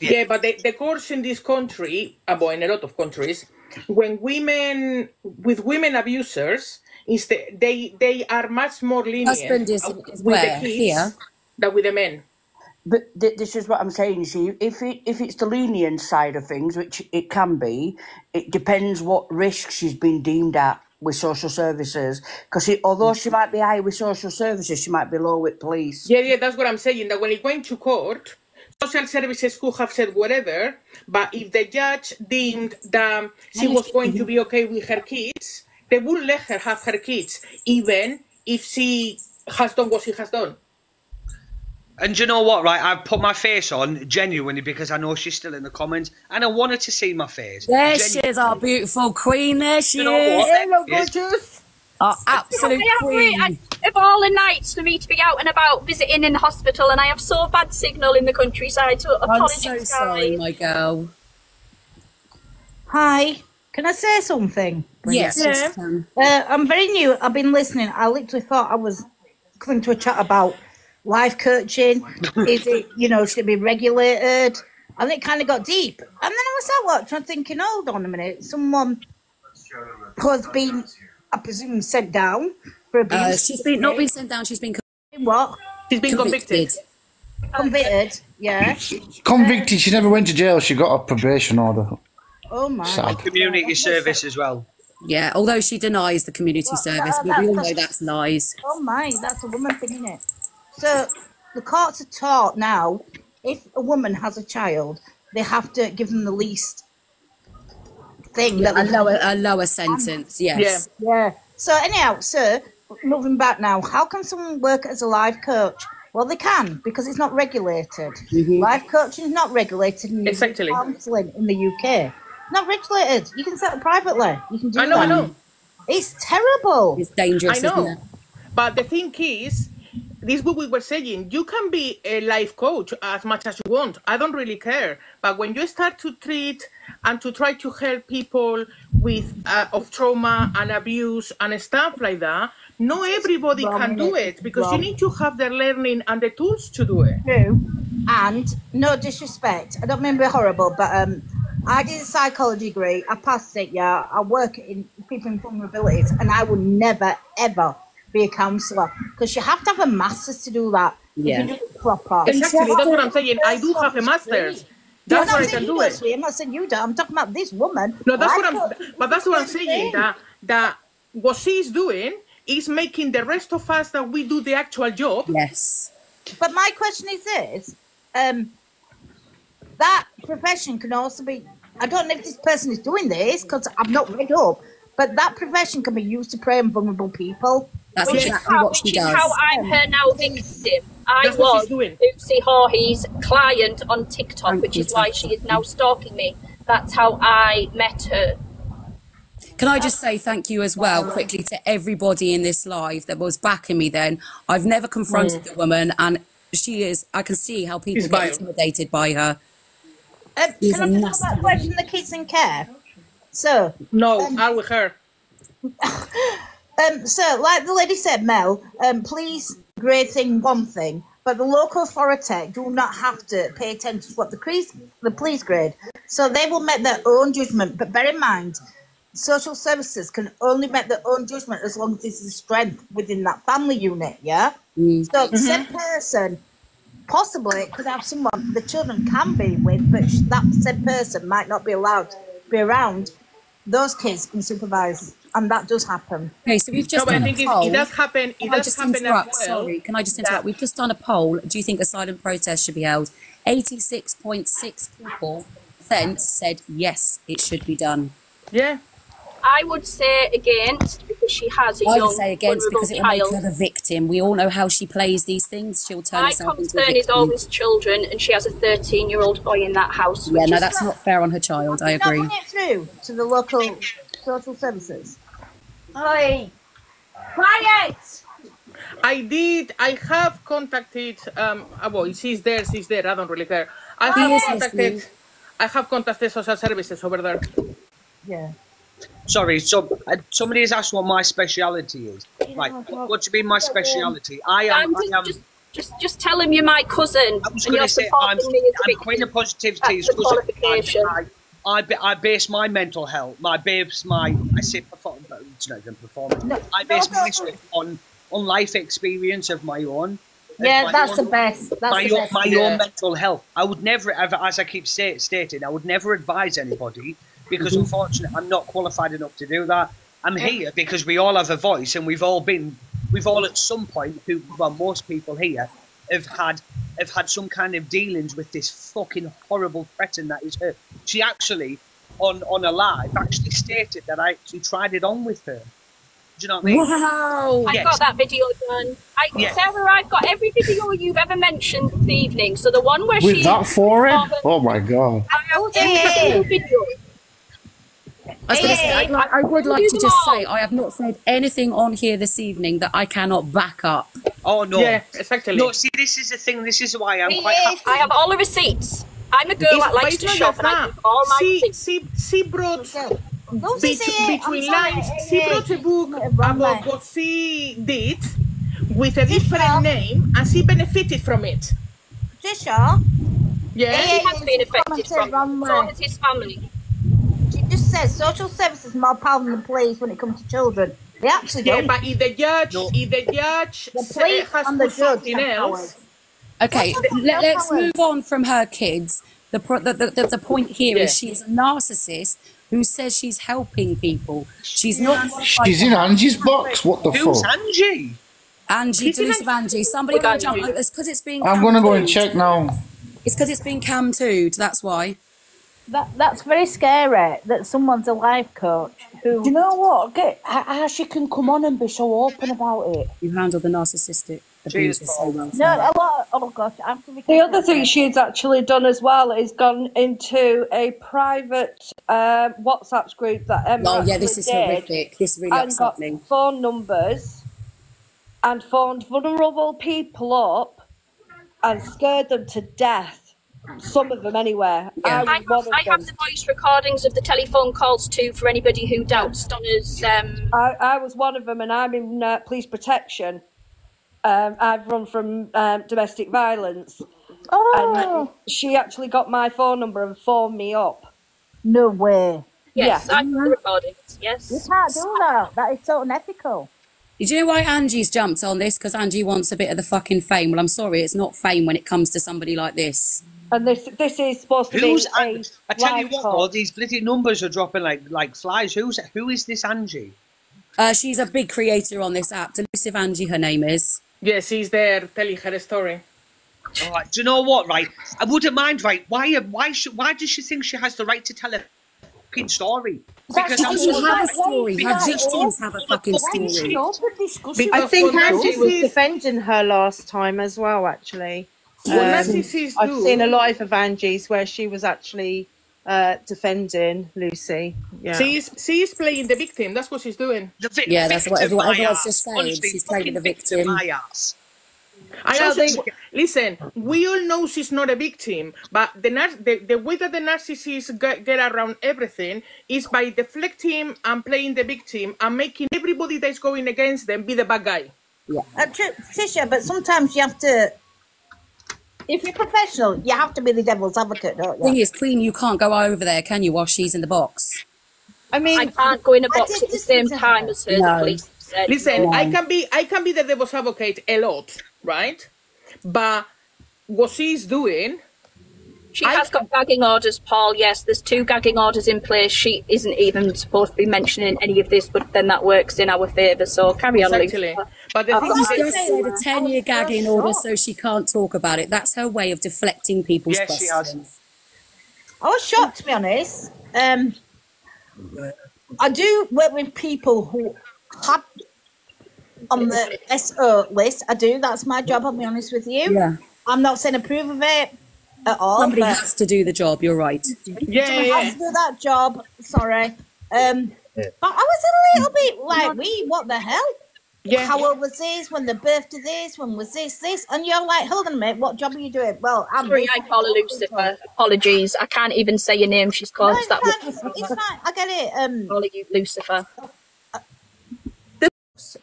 Yeah, but the, the courts in this country, uh, well, in a lot of countries, when women with women abusers, instead they they are much more lenient Husband is- is with where? the kids Here? than with the men. But th- this is what I'm saying. See, if it, if it's the lenient side of things, which it can be, it depends what risk she's been deemed at with social services. Because although she might be high with social services, she might be low with police. Yeah, yeah, that's what I'm saying. That when it went to court, social services could have said whatever, but if the judge deemed that she was going to be okay with her kids, they would let her have her kids, even if she has done what she has done. And you know what, right? I've put my face on genuinely because I know she's still in the comments and I wanted to see my face. There she is, our beautiful queen. There she You know what? is. Hello, gorgeous. Our absolute I have re- queen. I- of all the nights for me to be out and about visiting in the hospital, and I have so bad signal in the countryside. So I'm apologies, so guys. sorry, my girl. Hi, can I say something? Yes, Yeah. yes. Uh, I'm very new. I've been listening. I literally thought I was coming to a chat about life coaching. Is it, you know, should it be regulated? And it kind of got deep. And then I was sat watching, I'm thinking, hold on a minute, someone has been, I presume, sent down for abuse. Uh, she's been not been sent down. She's been convicted. what? She's been convicted. Convicted, yeah. Convicted. She never went to jail. She got a probation order. Oh my. Sad. Community service as well. Yeah, although she denies the community Well, service, that- but we all know that's lies. Oh my, that's a woman thing, isn't it? So the courts are taught now if a woman has a child, they have to give them the least thing Yeah, that a lower a lower sentence. Yes. Yeah. yeah. So anyhow, sir, moving back now, how can someone work as a life coach? Well, they can because it's not regulated. Mm-hmm. Life coaching is not regulated in Exactly. counselling in the UK. Not regulated. You can set it privately. You can do I know, I know. It's terrible. It's dangerous. I know. But the thing is, this is what we were saying. You can be a life coach as much as you want. I don't really care. But when you start to treat and to try to help people with uh, of trauma and abuse and stuff like that, not everybody Wrong, can do it because you need to have the learning and the tools to do it. True. And no disrespect, I don't mean to be horrible, but um, I did a psychology degree. I passed it. Yeah, I work in people with vulnerabilities, and I would never ever be a counsellor because you have to have a master's to do that. If Yeah. you do it proper. Exactly, that's what I'm saying. I do have a master's. That's I'm why I can do it. Ashley, I'm not saying you do. I'm talking about this woman. No, that's what I'm. But that's what I'm Same saying. thing. That that what she's doing is making the rest of us that we do the actual job. Yes. But my question is this: um, that profession can also be. I don't know if this person is doing this because I'm not read up, but that profession can be used to prey on vulnerable people. That's which is how, which is how I'm her now victim. I That's was she's doing. Lucy client on TikTok, which is why she is now stalking me. That's how I met her. Can I just say thank you as well, quickly, to everybody in this live that was backing me then? I've never confronted the woman, and she is, I can see how people She's get vile. intimidated by her. Um, She's can a I talk nasty about question the kids in care? So, No, I'm with her. um, so like the lady said, Mel, um, please grade thing one thing, but the local authority do not have to pay attention to what the police the police grade. So they will make their own judgment. But bear in mind, social services can only make their own judgment as long as there's a strength within that family unit. Yeah. So the said person possibly could have someone the children can be with, but that said person might not be allowed to be around those kids and supervise, and that does happen. Okay, so we've just No, but I done a think it, poll. it does happen. It Can I does just happen interrupt? as well. Sorry, can I just interrupt? We've just done a poll. Do you think a silent protest should be held? 86.6 people percent said yes, it should be done. Yeah. I would say against because she has a I young I would say against because it will make her the victim. We all know how she plays these things. She'll turn My herself into a concern is victim. always children, and she has a 13 year old boy in that house. Yeah, no, that's not fair on her child. I agree. run it through to the local social services. Oi! Quiet! I did. I have contacted. Um, oh, boy, she's there. She's there. I don't really care. I have is contacted. listening. I have contacted social services over there. Yeah. Sorry, so uh, somebody has asked what my speciality is. Right, what, what do you mean my speciality? I am. Just, I am. just, just, just tell him you're my cousin. I was going to say I'm, supporting me as a I'm. Queen of Positivity. That's the qualification. I, I, base my mental health, my base my I say perform, but it's not even performing. I base my stuff on on life experience of my own. Yeah, my that's own- the best. That's my the own, best. my Yeah. own mental health. I would never ever, as I keep sta- stating, I would never advise anybody because Mm-hmm. unfortunately I'm not qualified enough to do that. I'm here because we all have a voice and we've all been, we've all at some point, who well most people here have had have had some kind of dealings with this fucking horrible threaten that is her. She actually on on a live actually stated that I actually tried it on with her. Do you know what I mean? Wow. I've Yes. got that video done. I, Yeah. Sarah, I've got every video you've ever mentioned this evening. So the one where With she. that forehead? Oh, Oh my god. I have every oh, single video. I was gonna say, I, I- I would like to just say I have not said anything on here this evening that I cannot back up. Oh no. Yeah, exactly. No, see, this is the thing. This is why I'm quite happy. I have all the receipts. I'm a girl It's- that but likes it's to not shop just and I that. keep all my She, receipts. she, she brought Don't bet- say it. between I'm lines. She Yeah. brought a book Wrong about line. what she did with a different name, and she benefited from it. Patricia, Yeah. He has been affected commented from it. So has his family. She says social services is more powerful than the police when it comes to children. They actually Yeah, don't. but if the judge, if the judge The police has and the judge something else. Okay, What's let, us power? move on from her kids. The, pro, the, the, the, the point here is Yeah. she's a narcissist who says she's helping people. She's not. She's in Angie's box. What the Who's fuck? Angie? Angie, She's in Angie. Somebody Got go jump. you. It's because it's being. I'm gonna go and check now. It's because it's been cam too'd. That's why. That, that's very scary that someone's a life coach who. Do you know what? Get how, how she can come on and be so open about it. You handle the narcissistic abuse so well. No, a lot. Oh gosh, I have to be The other thing she's actually done as well is gone into a private um, WhatsApp group that Emma Oh yeah, this is did horrific. This really and upset got me. phone numbers and phoned vulnerable people up and scared them to death. Some of them, anywhere. Yeah. I I have, of I have the voice recordings of the telephone calls too for anybody who doubts Donna's. Um, I, I was one of them, and I'm in uh, police protection. Um, I've run from um, domestic violence. Oh, And she actually got my phone number and phoned me up. no way. yes, Yeah. I have the recordings. You can't do that. That is so unethical. Do you know why Angie's jumped on this? Because Angie wants a bit of the fucking fame. Well, I'm sorry, it's not fame when it comes to somebody like this. And this this is supposed to Who's be An- a I tell you what, call. though, these bloody numbers are dropping like like flies. Who's who is this Angie? Uh, she's a big creator on this app. Delusive Angie, her name is. yes, she's there telling her a story. All right, do you know what? Right, I wouldn't mind. Right, why? Why should? Why does she think she has the right to tell a fucking story? That's I'm She doesn't have a story. Her because- victims have a fucking story. I think what Angie was defending her last time as well, actually. What Um, narcissists I've do- seen a live of Angie's where she was actually uh, defending Lucy. Yeah. She's she's playing the victim. That's what she's doing. The vic- Yeah, that's what victim, everyone, my everyone's ass. just saying. Honestly, She's playing the fucking victim. My ass. I So also they- listen. We all know she's not a victim, but the nar- the, the way that the narcissists get, get around everything is by deflecting and playing the victim and making everybody that's going against them be the bad guy. Uh, Tr- Tricia, but sometimes you have to. If you're professional, you have to be the devil's advocate, don't you? Thing you? is, Queen, you can't go over there, can you, while she's in the box? I mean, I can't go in a box at the same time as her. No. The police said. Listen, I can be I can be the devil's advocate a lot, right? But what she's doing, She I- has got gagging orders, Paul. Yes, there's two gagging orders in place. She isn't even supposed to be mentioning any of this, but then that works in our favour. So carry on, exactly. Lucy. But the thing She's is, just said a 10 year gagging order so she can't talk about it. That's her way of deflecting people's Yes, she questions. has. I was shocked, to be honest. Um, I do work with people who have on the SO list. I do. That's my job. I'll be honest with you. Yeah. I'm not saying approve of it at all. Somebody but has to do the job, you're right. yeah, someone yeah, has to do that job. Sorry. Um, but I was a little bit like, we, what the hell? yeah. How old was this? When the birth of this? When was this? This? And you're like, hold on a minute, what job are you doing? Well, I'm. Sorry, I call her Lucifer. Apologies. I can't even say your name. She's No, called it's that. fine. It's fine. I get it. Um, Calling you Lucifer.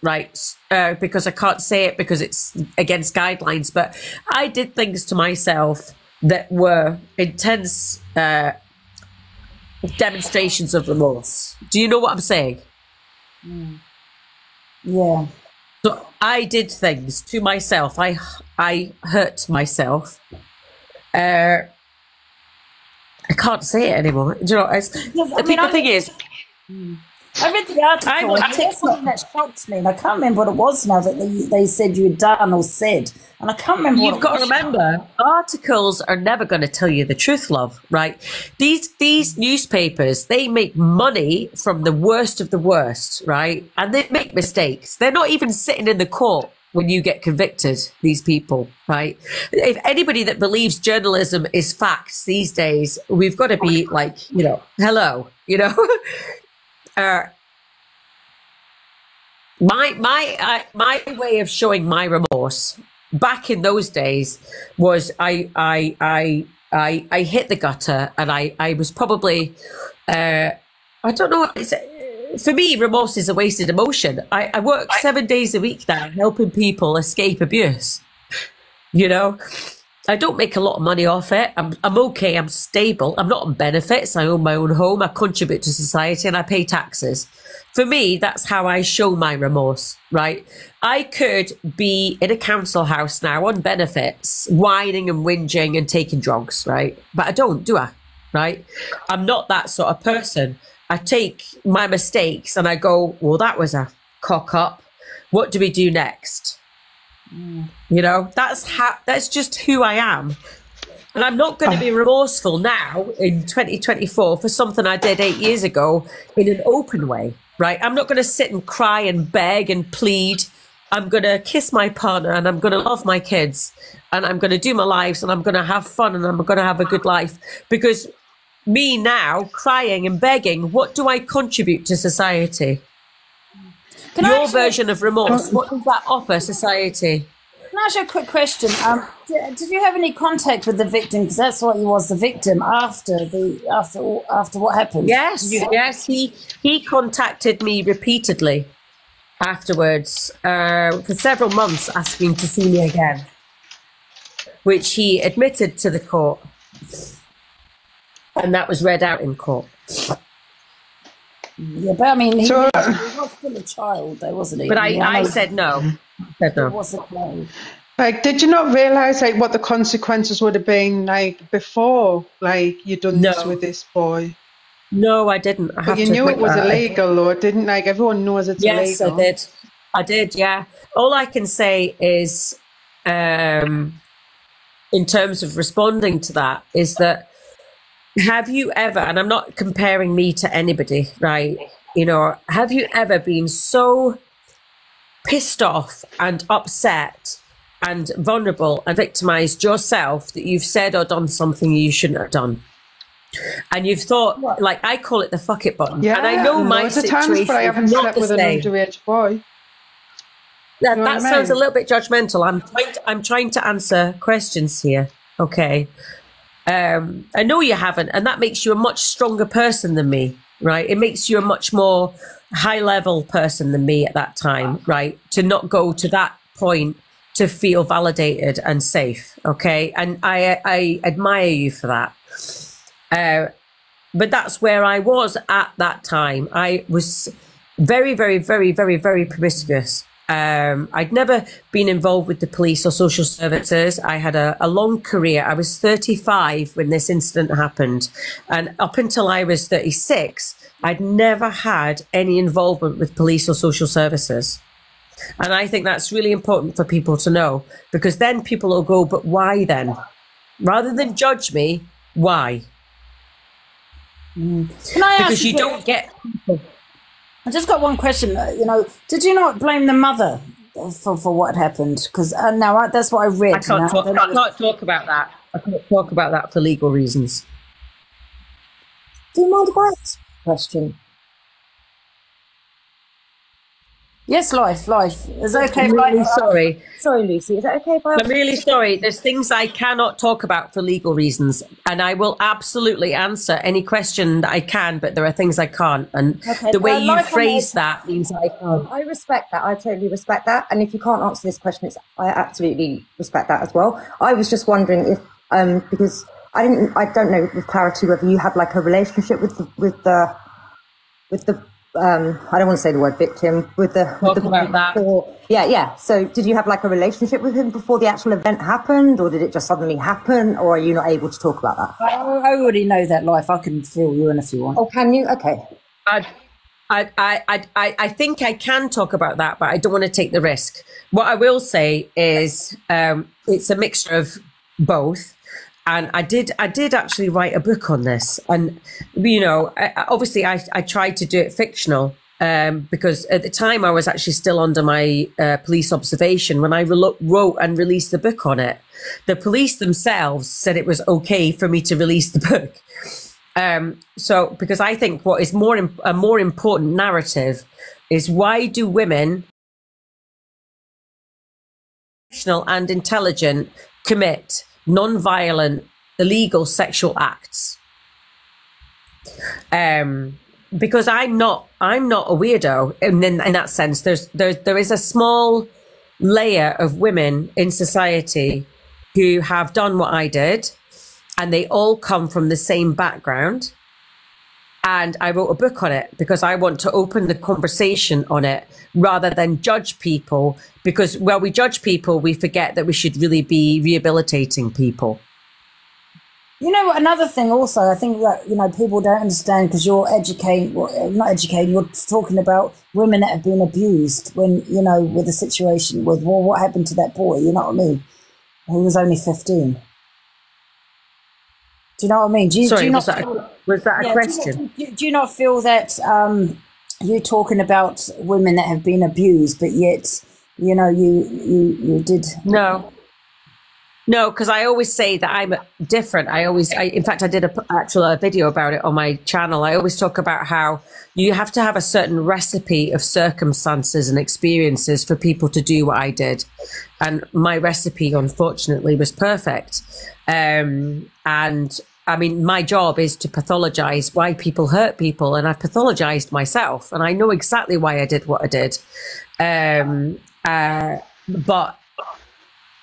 right uh, because I can't say it because it's against guidelines. But I did things to myself that were intense uh, demonstrations of remorse. Do you know what I'm saying? Yeah. So I did things to myself. I I hurt myself. Uh, I can't say it anymore. Do you know? The, mean, the I- thing is, I read the article. I- and that's something that shocked me, and I can't remember what it was now that they, they said you had done or said, and I can't remember. You've what got to remember, articles are never going to tell you the truth, love. Right? These these newspapers they make money from the worst of the worst, right? And they make mistakes. They're not even sitting in the court when you get convicted. These people, right? If anybody that believes journalism is facts these days, we've got to be like, you know, hello, you know. uh, my my uh, my way of showing my remorse back in those days was I I I I, I hit the gutter and I I was probably uh, I don't know it's, for me remorse is a wasted emotion. I, I work seven days a week now helping people escape abuse. You know, I don't make a lot of money off it. I'm I'm okay. I'm stable. I'm not on benefits. I own my own home. I contribute to society and I pay taxes. For me, that's how I show my remorse, right? I could be in a council house now on benefits, whining and whinging and taking drugs, right? But I don't, do I? Right? I'm not that sort of person. I take my mistakes and I go, well, that was a cock up. What do we do next? You know, that's how that's just who I am. And I'm not going to be ah. remorseful now in 2024 for something I did eight years ago in an open way, right? I'm not going to sit and cry and beg and plead. I'm going to kiss my partner and I'm going to love my kids and I'm going to do my lives and I'm going to have fun and I'm going to have a good life because me now crying and begging, what do I contribute to society? Can Your actually- version of remorse, what does that offer society? Can I ask you a quick question? Um, did, did you have any contact with the victim? Because that's what he was, the victim after the after after what happened. Yes, you- yes. He he contacted me repeatedly afterwards uh, for several months, asking to see me again, which he admitted to the court, and that was read out in court. Yeah, but I mean, he, So- was, he was still a child, though, wasn't he? But I, mean, I know- said no. Said He no. was a child. Like, did you not realize like what the consequences would have been like before, like you done this No. with this boy? No, I didn't. I But you knew it was that. illegal, though, didn't like everyone knows it's Yes, illegal. I did. I did. Yeah. All I can say is, um, in terms of responding to that, is that have you ever, and I'm not comparing me to anybody, right? You know, have you ever been so pissed off and upset and vulnerable and victimized yourself that you've said or done something you shouldn't have done? And you've thought, like I call it the fuck it button. Yeah, and I know my situation times, but I haven't not slept with an underage boy. That, know that I sounds a little bit judgmental. I'm trying to, I'm trying to answer questions here. Okay. Um, I know you haven't, and that makes you a much stronger person than me, right? It makes you a much more high level person than me at that time, right? To not go to that point to feel validated and safe. Okay. And I, I admire you for that. Uh, but that's where I was at that time. I was very, very, very, very, very promiscuous. Um, I'd never been involved with the police or social services. I had a, a long career. I was 35 when this incident happened. And up until I was 36, I'd never had any involvement with police or social services. And I think that's really important for people to know because then people will go, but why then? Rather than judge me, why? Can I ask Because you don't get I just got one question. uh, You know, did you not blame the mother for, for what happened? Because uh, now I, that's what I read. I can't talk, I know- can't talk about that. I can't talk about that for legal reasons. Do you mind if I ask a question? Yes, life, life. Is that okay? I'm I- really sorry. Sorry, Lucy. Is that okay if I I'm really sorry. There's things I cannot talk about for legal reasons, and I will absolutely answer any question that I can, but there are things I can't. And Okay, the way you like phrase that means I can't. I respect that. I totally respect that. And if you can't answer this question, it's, I absolutely respect that as well. I was just wondering if, um, because I didn't, I don't know with clarity whether you had like a relationship with the, with the, with the, um, I don't want to say the word victim, with the, with the about that. before- yeah, yeah. So did you have like a relationship with him before the actual event happened, or did it just suddenly happen, or are you not able to talk about that? I, I already know that life. I can fill you in if you want. Oh, can you? Okay. I, I, I, I, I I think I can talk about that, but I don't want to take the risk. What I will say is um, it's a mixture of both. And I did, I did actually write a book on this. And, you know, I, obviously I, I tried to do it fictional um, because at the time I was actually still under my uh, police observation when I relo wrote and released the book on it. The police themselves said it was okay for me to release the book. Um, so, because I think what is more im- a more important narrative is why do women, professional and intelligent, commit non-violent illegal sexual acts? Um, because I'm not, I'm not a weirdo in, in, in that sense. There's there there is a small layer of women in society who have done what I did, and they all come from the same background. And I wrote a book on it because I want to open the conversation on it rather than judge people. Because while we judge people, we forget that we should really be rehabilitating people. You know, another thing also, I think that, you know, people don't understand because you're educating, well, not educating, you're talking about women that have been abused when, you know, with the situation with, well, what happened to that boy? You know what I mean? Who was only 15. Do you know what I mean? Do you, Sorry, do you not that a- feel- was that a do you- question? Do, do you not feel that um, you're talking about women that have been abused, but yet, you know, you you, you did. No. No, because I always say that I'm different. I always, I, in fact, I did a p- actual uh, video about it on my channel. I always talk about how you have to have a certain recipe of circumstances and experiences for people to do what I did, and my recipe, unfortunately, was perfect. Um, and I mean, my job is to pathologize why people hurt people, and I've pathologized myself, and I know exactly why I did what I did. Um, uh, but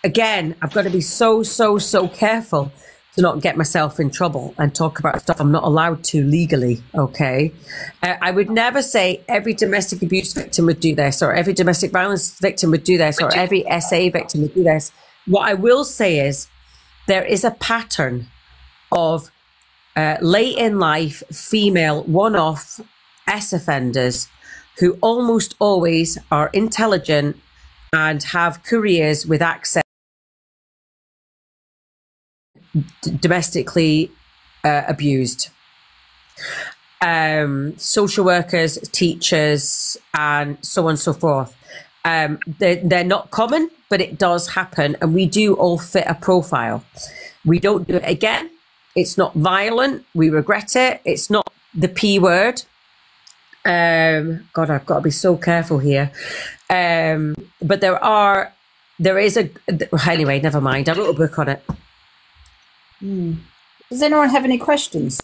again, I've got to be so, so, so careful to not get myself in trouble and talk about stuff I'm not allowed to legally. Okay. Uh, I would never say every domestic abuse victim would do this or every domestic violence victim would do this or every SA victim would do this. What I will say is there is a pattern of uh, late in life female one off S offenders who almost always are intelligent and have careers with access domestically uh, abused. Um, social workers, teachers, and so on and so forth. Um, they're, they're not common, but it does happen, and we do all fit a profile. We don't do it again. It's not violent. We regret it. It's not the P word. Um, God, I've got to be so careful here. Um, but there are, there is a, anyway, never mind. I wrote a book on it. Hmm. Does anyone have any questions?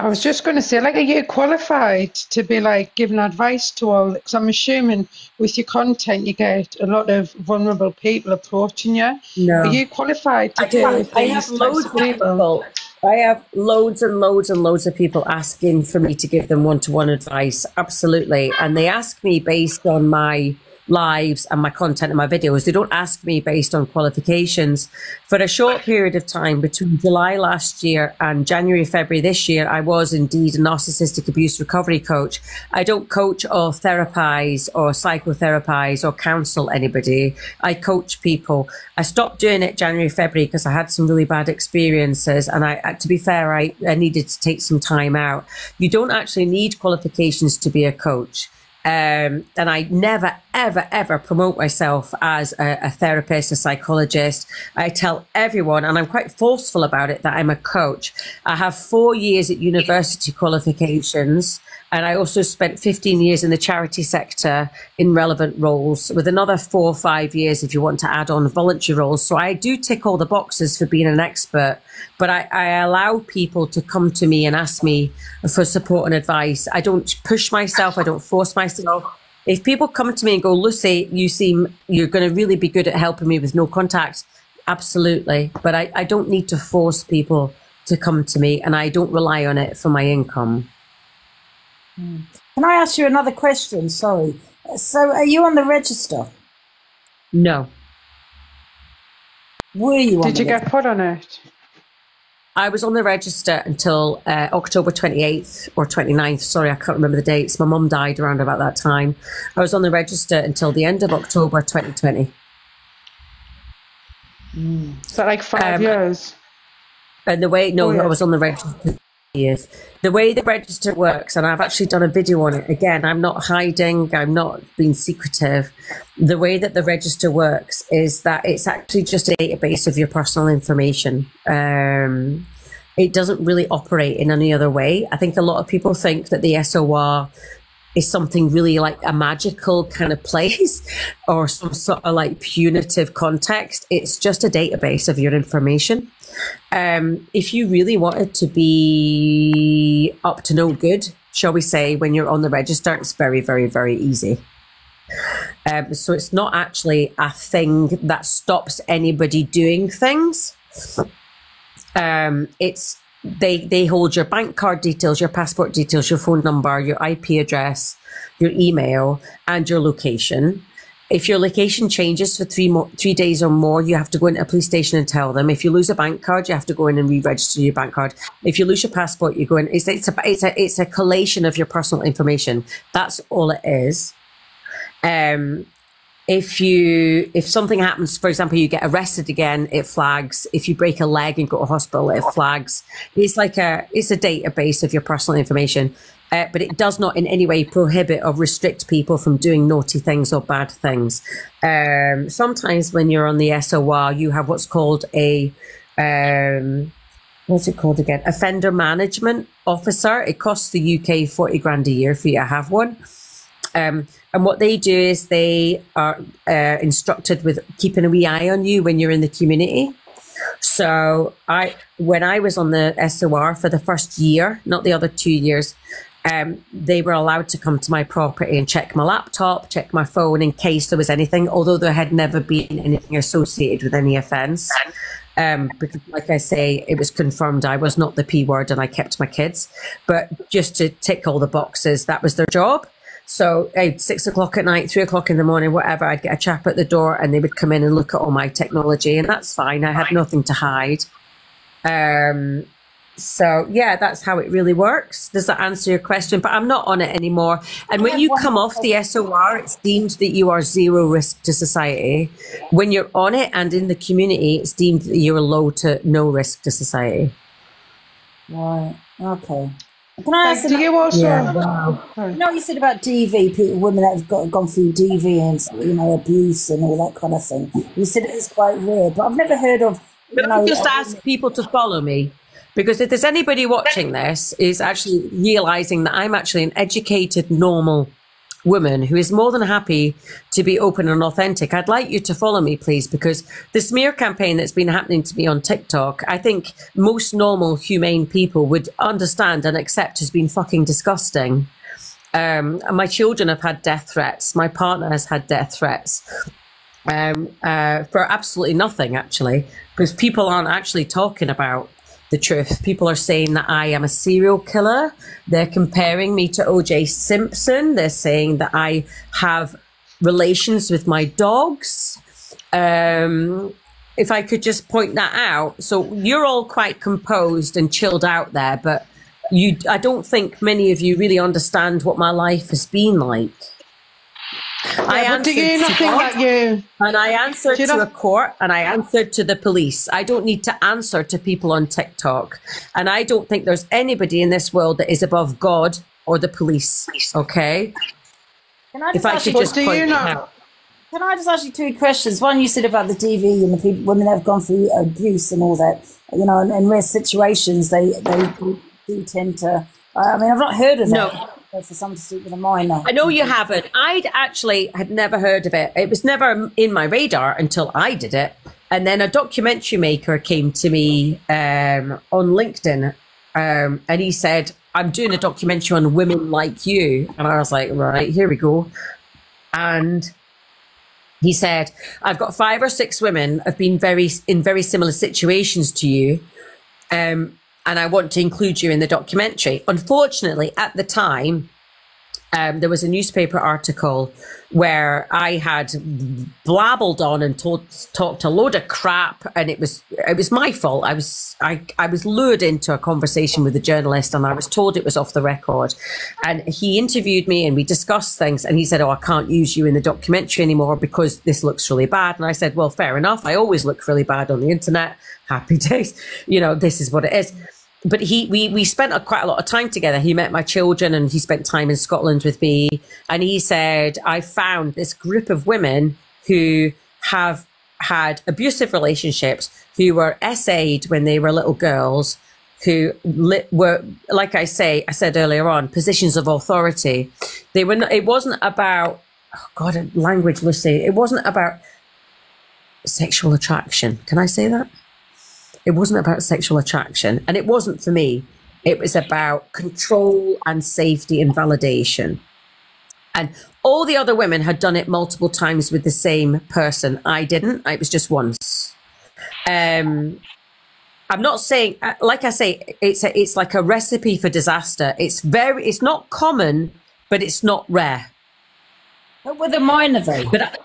I was just going to say, like, are you qualified to be like giving advice to all? Because I'm assuming with your content, you get a lot of vulnerable people approaching you. No. Are you qualified to I, have, I have loads of of people. I have loads and loads and loads of people asking for me to give them one to one advice. Absolutely. And they ask me based on my lives and my content and my videos. They don't ask me based on qualifications. For a short period of time between July last year and January, February this year, I was indeed a narcissistic abuse recovery coach. I don't coach or therapize or psychotherapize or counsel anybody. I coach people. I stopped doing it January, February because I had some really bad experiences. And I, to be fair, I, I needed to take some time out. You don't actually need qualifications to be a coach. Um, and I never, ever, ever promote myself as a, a therapist, a psychologist. I tell everyone, and I'm quite forceful about it, that I'm a coach. I have four years at university qualifications, and I also spent 15 years in the charity sector in relevant roles, with another four or five years if you want to add on voluntary roles. So I do tick all the boxes for being an expert, but I, I allow people to come to me and ask me for support and advice. I don't push myself, I don't force myself. If people come to me and go, Lucy, you seem you're going to really be good at helping me with no contact, absolutely. But I, I don't need to force people to come to me, and I don't rely on it for my income. Can I ask you another question? Sorry. So, are you on the register? No. Were you on Did the you get put on it? I was on the register until uh, October 28th or 29th. Sorry, I can't remember the dates. My mum died around about that time. I was on the register until the end of October 2020. Is that like five Um, years? And the way, no, Oh, yeah. I was on the register for years. The way the register works, and I've actually done a video on it. Again, I'm not hiding, I'm not being secretive. The way that the register works is that it's actually just a database of your personal information. Um, it doesn't really operate in any other way. I think a lot of people think that the SOR is something really like a magical kind of place or some sort of like punitive context. It's just a database of your information. Um, if you really wanted to be up to no good, shall we say, when you're on the register, it's very, very, very easy. Um, so it's not actually a thing that stops anybody doing things. Um, it's they they hold your bank card details, your passport details, your phone number, your IP address, your email, and your location. If your location changes for three more three days or more, you have to go into a police station and tell them. If you lose a bank card, you have to go in and re-register your bank card. If you lose your passport, you go in. It's it's a it's a it's a collation of your personal information. That's all it is. Um, if you if something happens for example you get arrested again it flags if you break a leg and go to hospital it flags it's like a it's a database of your personal information uh, but it does not in any way prohibit or restrict people from doing naughty things or bad things. Um, sometimes when you're on the SOR you have what's called a um, what's it called again? Offender management officer. It costs the UK 40 grand a year for you to have one. Um, and what they do is they are uh, instructed with keeping a wee eye on you when you're in the community. So I, when I was on the SOR for the first year, not the other two years, um, they were allowed to come to my property and check my laptop, check my phone in case there was anything, although there had never been anything associated with any offence. Um, because, like I say, it was confirmed I was not the P word and I kept my kids. But just to tick all the boxes, that was their job. So at six o'clock at night, three o'clock in the morning, whatever, I'd get a chap at the door and they would come in and look at all my technology, and that's fine. I had nothing to hide. Um, so yeah, that's how it really works. Does that answer your question? But I'm not on it anymore. And when you come off the SOR, it's deemed that you are zero risk to society. When you're on it and in the community, it's deemed that you're low to no risk to society. Right. Okay. Can I ask? do you also? Yeah, wow. You know you said about DV, people, women that have got gone through DV and you know abuse and all that kind of thing. You said it's quite rare, but I've never heard of. You Can I just ask people to follow me? Because if there's anybody watching this is actually realizing that I'm actually an educated, normal woman who is more than happy to be open and authentic, I'd like you to follow me, please, because the smear campaign that's been happening to me on TikTok, I think most normal, humane people would understand and accept has been fucking disgusting. Um, my children have had death threats. My partner has had death threats um, uh, for absolutely nothing, actually, because people aren't actually talking about the truth. People are saying that I am a serial killer. They're comparing me to OJ Simpson. They're saying that I have relations with my dogs. Um, if I could just point that out. So you're all quite composed and chilled out there, but you, I don't think many of you really understand what my life has been like. I Yeah, but do answered you to not think God, you? and I answered you to not- a court and I answered to the police. I don't need to answer to people on TikTok. And I don't think there's anybody in this world that is above God or the police. Okay? Can I If just I ask you- just point it out. Can I just ask you two questions? One, you said about the DV and the people, women that have gone through abuse and all that. You know, in, in rare situations, they they do, do tend to. I mean, I've not heard of No. that. For some to sleep with a minor. I know you haven't. I'd actually had never heard of it. It was never in my radar until I did it. And then a documentary maker came to me um, on LinkedIn um, and he said, I'm doing a documentary on women like you. And I was like, right, here we go. And he said, I've got five or six women have been very in very similar situations to you. Um, and I want to include you in the documentary. Unfortunately, at the time, um, there was a newspaper article where I had blabbled on and told, talked a load of crap, and it was it was my fault. I was I, I was lured into a conversation with a journalist, and I was told it was off the record. And he interviewed me, and we discussed things, and he said, "Oh, I can't use you in the documentary anymore because this looks really bad." And I said, "Well, fair enough. I always look really bad on the internet. Happy days. You know, this is what it is." But he we we spent a, quite a lot of time together. He met my children and he spent time in Scotland with me. And he said, I found this group of women who have had abusive relationships, who were essayed when they were little girls, who were, like I say, I said earlier on, positions of authority. They were. Not, it wasn't about oh God, language, Lucy. It wasn't about sexual attraction. Can I say that? It wasn't about sexual attraction, and it wasn't for me. It was about control and safety and validation. And all the other women had done it multiple times with the same person. I didn't. It was just once. Um, I'm not saying, uh, like I say, it's a, it's like a recipe for disaster. It's very, it's not common, but it's not rare. But with a minor though. But I,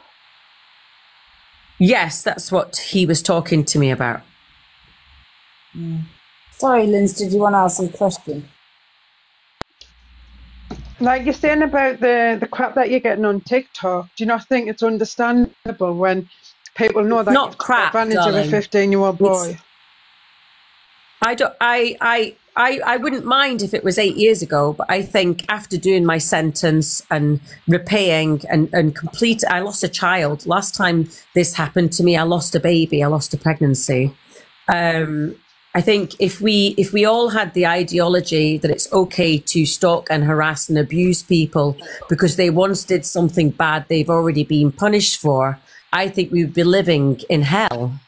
yes, that's what he was talking to me about. Sorry, Linz, did you want to ask a question? Like you're saying about the, the crap that you're getting on TikTok, do you not think it's understandable when people know that Not you've crap, advantage of a 15 year old boy? It's- I don't. I, I. I. I wouldn't mind if it was eight years ago, but I think after doing my sentence and repaying and and complete, I lost a child. Last time this happened to me, I lost a baby. I lost a pregnancy. Um, I think if we if we all had the ideology that it's okay to stalk and harass and abuse people because they once did something bad they've already been punished for, I think we would be living in hell.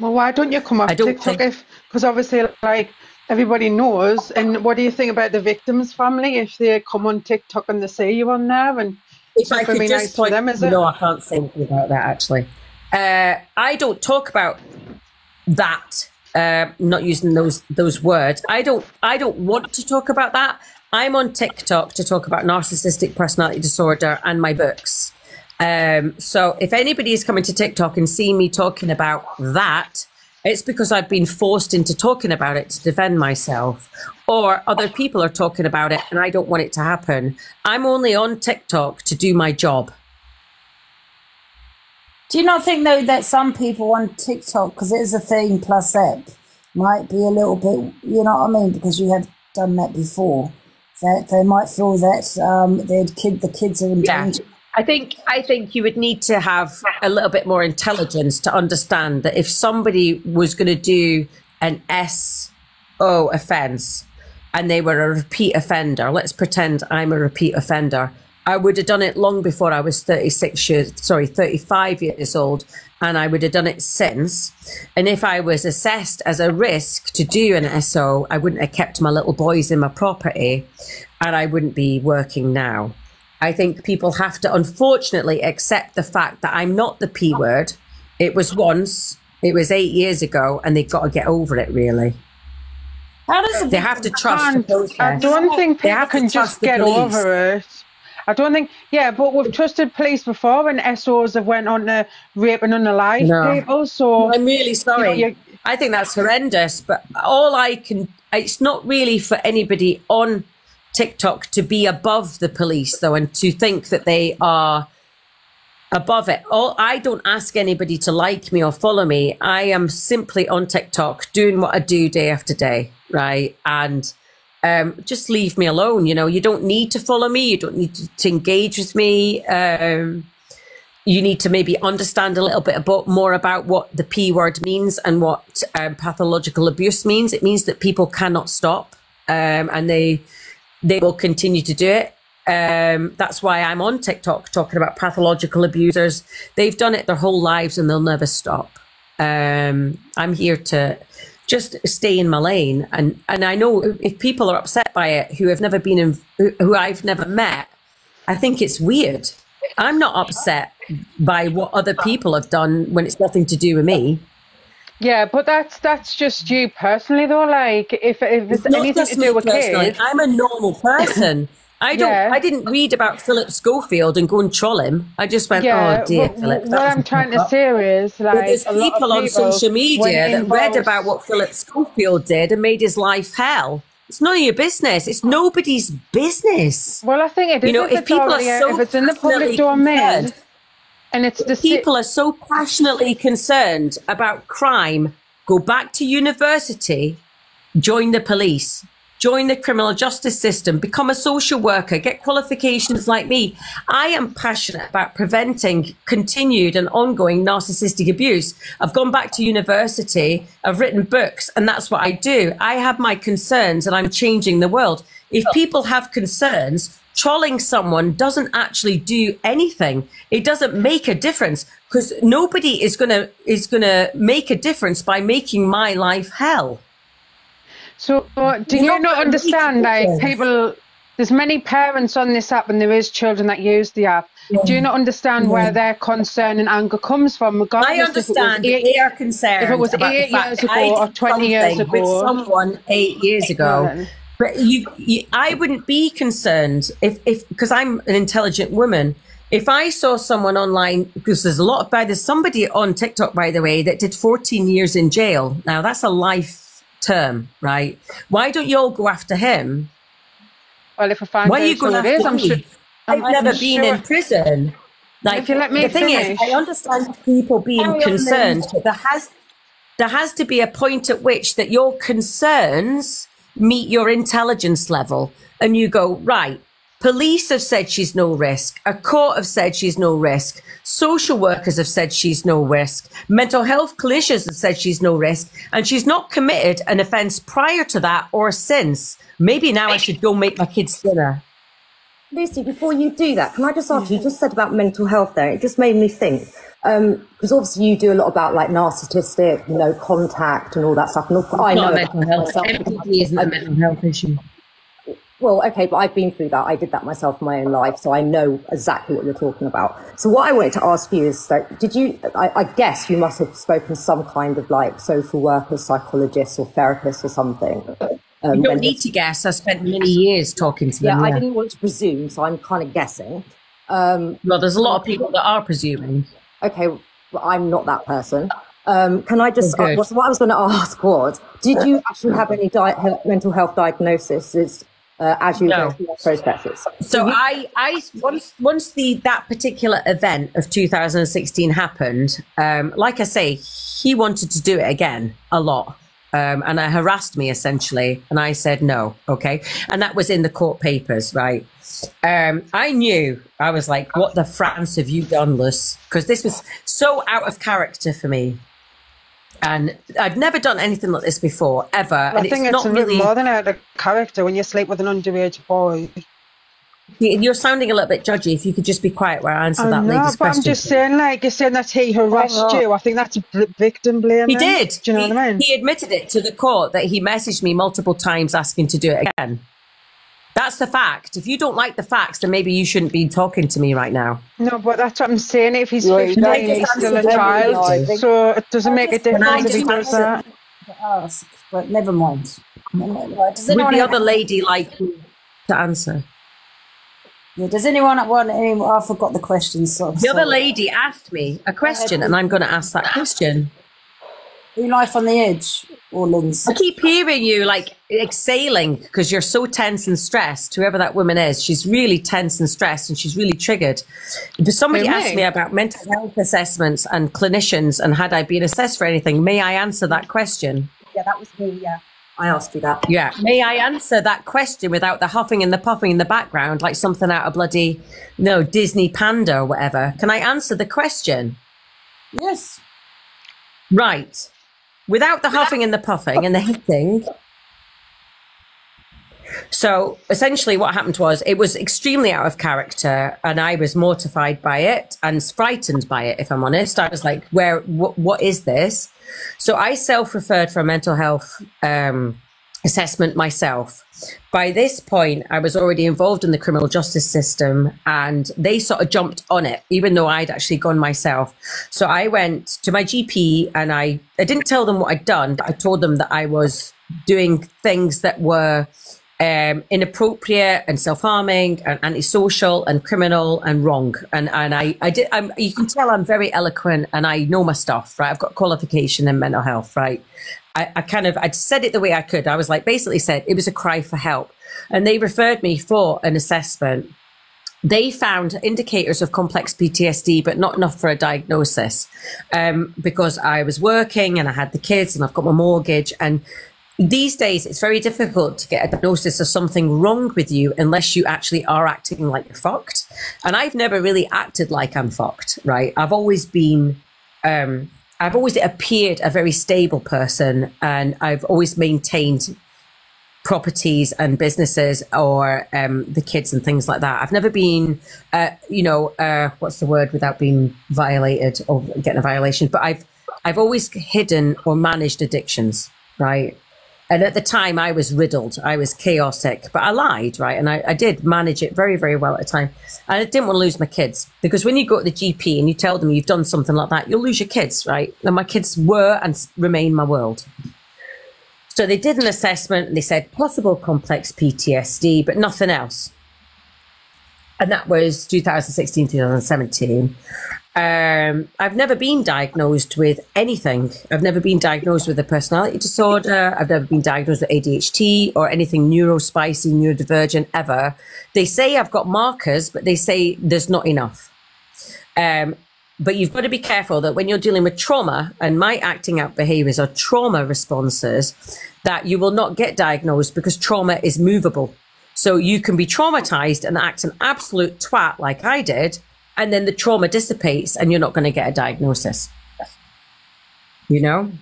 Well, why don't you come off I don't TikTok because obviously, like, everybody knows. And what do you think about the victims' family if they come on TikTok and they say you on there? And it's if I not going to could just nice point, them, is it? no, I can't say anything about that actually. Uh, I don't talk about that. Uh, not using those those words. I don't. I don't want to talk about that. I'm on TikTok to talk about narcissistic personality disorder and my books. Um, so if anybody is coming to TikTok and seeing me talking about that, it's because I've been forced into talking about it to defend myself, or other people are talking about it and I don't want it to happen. I'm only on TikTok to do my job. Do you not think though that some people on TikTok, because it is a thing plus app, might be a little bit, you know what I mean? Because you have done that before, that they might feel that um, their kid, the kids are in Yeah. danger. I think I think you would need to have a little bit more intelligence to understand that if somebody was going to do an SO offence and they were a repeat offender, let's pretend I'm a repeat offender. I would have done it long before I was 36 years, sorry, 35 years old, and I would have done it since. And if I was assessed as a risk to do an SO, I wouldn't have kept my little boys in my property and I wouldn't be working now. I think people have to unfortunately accept the fact that I'm not the P word. It was once, it was eight years ago, and they've got to get over it, really. How does they have to trust the process? I don't think They people can just get police. over it. I don't think, yeah, but we've trusted police before, and SOs have went on to rape and unalive No. people. So I'm really sorry. You know, I think that's horrendous. But all I can, it's not really for anybody on TikTok to be above the police, though, and to think that they are above it. All I don't ask anybody to like me or follow me. I am simply on TikTok doing what I do day after day, right? And um, just leave me alone. You know, you don't need to follow me. You don't need to, to engage with me. Um, you need to maybe understand a little bit about more about what the P word means and what um, pathological abuse means. It means that people cannot stop, um, and they they will continue to do it. Um, that's why I'm on TikTok talking about pathological abusers. They've done it their whole lives and they'll never stop. Um, I'm here to just stay in my lane, and and I know if people are upset by it who have never been in, who, I've never met, I think it's weird. I'm not upset by what other people have done when it's nothing to do with me. yeah, but that's that's just you personally, though. Like, if if it's Not anything to do with kids, I'm a normal person. I don't. Yeah. I didn't read about Philip Schofield and go and troll him. I just went, Yeah, "Oh dear, what, Philip." what I'm trying to say is, like, But there's of people on social media that read about what Philip Schofield did and made his life hell. It's none of your business. It's nobody's business. Well, I think it is You know, if people are so if it's in the public domain, and it's the people are so passionately concerned about crime, go back to university, join the police, join the criminal justice system, become a social worker, get qualifications like me. I am passionate about preventing continued and ongoing narcissistic abuse. I've gone back to university, I've written books, and that's what I do. I have my concerns and I'm changing the world. If people have concerns, trolling someone doesn't actually do anything. It doesn't make a difference because nobody is gonna is gonna make a difference by making my life hell. So, do you not understand? Like, people, there's many parents on this app, and there is children that use the app. Do you not understand where their concern and anger comes from? Regardless I if it was understand eight- they are concerned If it was eight years ago or 20 years ago. with someone eight years ago. But you, you, I wouldn't be concerned if, if, because I'm an intelligent woman. If I saw someone online, because there's a lot of bad, there's somebody on TikTok, by the way, that did 14 years in jail. Now that's a life term, right? Why don't you all go after him? Well, if I find Why are you going it after is, I'm sure, I've I'm never sure- been in prison. Like If you let me the thing finish. is, I understand people being Carry concerned, but there has there has to be a point at which that your concerns meet your intelligence level, and you go right. Police have said she's no risk. A court have said she's no risk. Social workers have said she's no risk. Mental health clinicians have said she's no risk. And she's not committed an offence prior to that or since. Maybe now I should go make my kids dinner. Lucy, before you do that, can I just ask you, you just said about mental health there, it just made me think, um, because obviously you do a lot about like narcissistic, you know, contact and all that stuff. And all, I not know a mental health. myself. Isn't a mental health issue. Well, okay, but I've been through that. I did that myself in my own life, so I know exactly what you're talking about. So what I wanted to ask you is, so did you, I, I guess you must have spoken to some kind of like social worker, psychologist or therapist or something. You um, don't need to guess. I spent many years talking to Yeah, them. I didn't want to presume, so I'm kind of guessing. Um, well, there's a lot of people that are presuming. Okay, well, I'm not that person. Um, can I just? Oh. Uh, what, what I was going to ask was, did you actually have any di- mental health diagnoses uh, as you No. went through processes? So I, I once once the that particular event of 2016 happened, um, like I say, he wanted to do it again a lot. Um, and I harassed me essentially, and I said no, okay, and that was in the court papers, right? Um, I knew I was like, "What the France have you done, Lus?" Because this was so out of character for me, and I'd never done anything like this before, ever. I and think it's, not a little really. more than out of character when you sleep with an underage boy. You- You're sounding a little bit judgy. If you could just be quiet while I answer I that know, lady's but question. I'm just saying, like you're saying that he harassed Oh, you. I think that's bl- victim blaming. He did. Do you know he, what I mean? he admitted it to the court that he messaged me multiple times asking to do it again. That's the fact. If you don't like the facts, then maybe you shouldn't be talking to me right now. No, but that's what I'm saying. If he's Yeah, you 15, don't he's still a child, lie. so it doesn't make a Can I difference if he does answer- that. ask, but never mind. Does Would anyone the other lady like to answer? Yeah, does anyone want any? I forgot the question. So The other lady asked me a question, and I'm going to ask that question. Are you life on the edge, or Linz? I keep hearing you like exhaling because you're so tense and stressed. Whoever that woman is, she's really tense and stressed, and she's really triggered. Somebody Who, asked me? me about mental health assessments and clinicians, and had I been assessed for anything? May I answer that question? Yeah, that was me. Yeah, I asked you that. Yeah. May I answer that question without the huffing and the puffing in the background, like something out of bloody no Disney Panda or whatever? Can I answer the question? Yes. Right. Without the huffing and the puffing and the hitting. So essentially, what happened was it was extremely out of character, and I was mortified by it and frightened by it. If I'm honest, I was like, "Where? What, what is this?" So I self-referred for a mental health um, assessment myself. By this point, I was already involved in the criminal justice system, and they sort of jumped on it, even though I'd actually gone myself. So I went to my GP, and I I didn't tell them what I'd done, but I told them that I was doing things that were um, inappropriate and self-harming and antisocial and criminal and wrong. And and I I did. I'm, you can tell I'm very eloquent and I know my stuff. Right, I've got qualification in mental health. Right, I, I kind of I said it the way I could. I was like basically said it was a cry for help, and they referred me for an assessment. They found indicators of complex PTSD, but not enough for a diagnosis, um, because I was working and I had the kids and I've got my mortgage and these days it's very difficult to get a diagnosis of something wrong with you unless you actually are acting like you're fucked. And I've never really acted like I'm fucked, right? I've always been, um, I've always appeared a very stable person and I've always maintained properties and businesses or um, the kids and things like that. I've never been, uh, you know, uh, what's the word without being violated or getting a violation, but I've, I've always hidden or managed addictions, right? And at the time, I was riddled. I was chaotic, but I lied, right? And I, I did manage it very, very well at the time. And I didn't want to lose my kids because when you go to the GP and you tell them you've done something like that, you'll lose your kids, right? And my kids were and remain my world. So they did an assessment and they said possible complex PTSD, but nothing else. And that was 2016, 2017. Um, I've never been diagnosed with anything. I've never been diagnosed with a personality disorder. I've never been diagnosed with ADHD or anything neurospicy, neurodivergent ever. They say I've got markers, but they say there's not enough. Um, but you've got to be careful that when you're dealing with trauma, and my acting out behaviors are trauma responses, that you will not get diagnosed because trauma is movable. So you can be traumatized and act an absolute twat like I did, and then the trauma dissipates and you're not going to get a diagnosis. You know?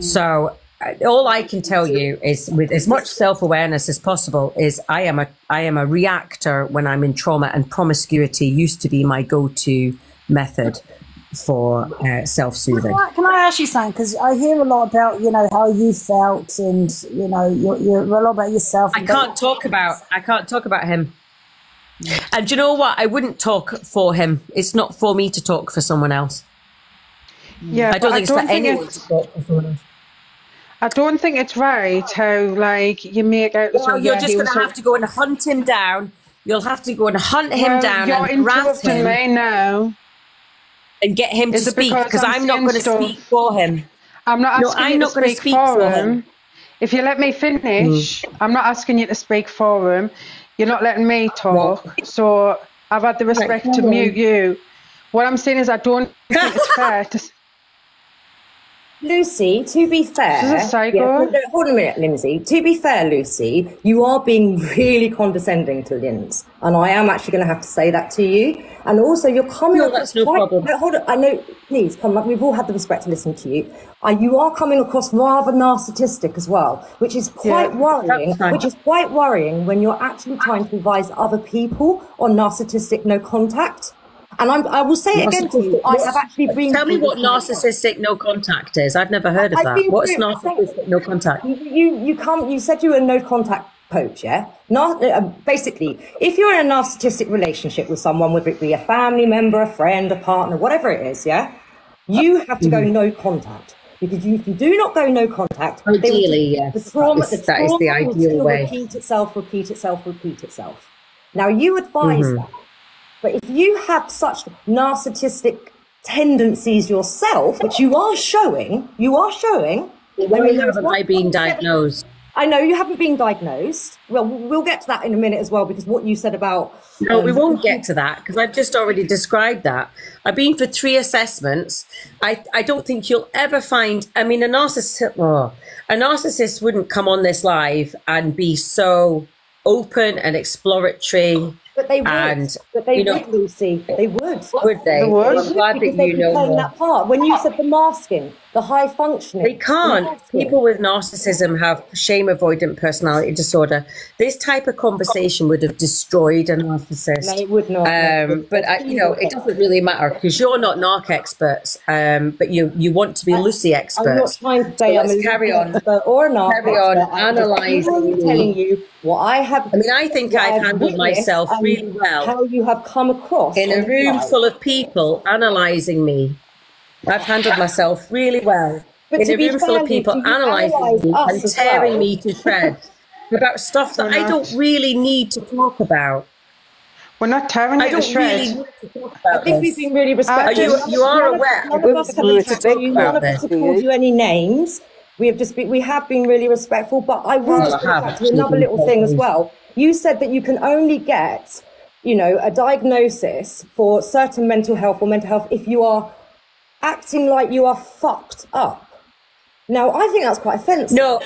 So uh, all I can tell you is with as much self-awareness as possible is I am a I am a reactor when I'm in trauma and promiscuity used to be my go-to method for uh, self-soothing. Can I, can I ask you something? Because I hear a lot about you know how you felt, and you know you're, you're a lot about yourself. I can't talk about I can't talk about him. And do you know what? I wouldn't talk for him. It's not for me to talk for someone else. Yeah, I don't think it's for anyone it's- to talk for someone else. I don't think it's right how like you make out. Well, so, you're yeah, just going to have to go and hunt him down. You'll have to go and hunt him Well, down you're and harass him me now. and get him Is to speak because I'm I'm not going to speak for him. I'm not No, I'm you not to speak, speak for him. him. If you let me finish, hmm. I'm not asking you to speak for him. You're not letting me talk. So I've had the respect to mute you. What I'm saying is I don't think it's fair to Lucy, to be fair, This is a psycho. Yeah, no, no, hold on a minute, Lindsay. To be fair, Lucy, you are being really condescending to Linz, and I am actually going to have to say that to you. And also, you're coming. No, across that's no quite- problem. No, hold on. I know. Please come. We've all had the respect to listen to you. Uh, you are coming across rather narcissistic as well, which is quite Yeah, worrying. Which is quite worrying when you're actually trying to advise other people on narcissistic no contact. And I'm, I will say it again to you. I have actually been. Tell me what narcissistic no contact is. I've never heard of I've that. What's through- narcissistic no contact? You, you, you come. You said you were a no contact coach, yeah? Not uh, basically, if you're in a narcissistic relationship with someone, whether it be a family member, a friend, a partner, whatever it is, yeah, you have to go Mm-hmm. no contact. Because you, if you do not go no contact, they will- Ideally, yes. the trauma, That is- the that is the trauma will ideal still way. repeat itself, repeat itself, repeat itself. Now you advise Mhm. that, but if you have such narcissistic tendencies yourself, which you are showing, you are showing. Why there is haven't I been diagnosed? I know you haven't been diagnosed. Well, we'll get to that in a minute as well because what you said about No, we um, won't get to that because I've just already described that. I've been for three assessments. I, I don't think you'll ever find. I mean, a narcissist, oh, a narcissist wouldn't come on this live and be so open and exploratory. But they would. And, but they you know- would, Lucy. They would. Would they? They would. Well, I'm glad because that they'd you be know playing more. that part. When you said the masking, the high functioning, They can't. the. People with narcissism have shame avoidant personality disorder. This type of conversation would have destroyed a narcissist. No, it would not. No, Um, but I, you know, it doesn't really matter because you're not narc experts. Um, but you you want to be Lucy experts. I'm not trying to say So I'm a let's carry on. expert or a narc Carry on expert. I'm telling you what I have. I mean, I think what I've handled myself and really well. How you have come across in a room live. full of people analysing me. I've handled myself really well. But in to a be room full of people analysing analyse me us and tearing well. me to shreds. about stuff that We're I not. don't really need to talk about. We're not tearing I you to don't really need to talk about I think we've this. been really Are respectful. you, you are None of- aware None we of us have were to attacked talk you. about None of us have called you any names. We have just been, we have been really respectful. But I will Well, just I go have back to another little thing as rude. well. You said that you can only get, you know, a diagnosis for certain mental health or mental health if you are acting like you are fucked up. Now, I think that's quite offensive. No,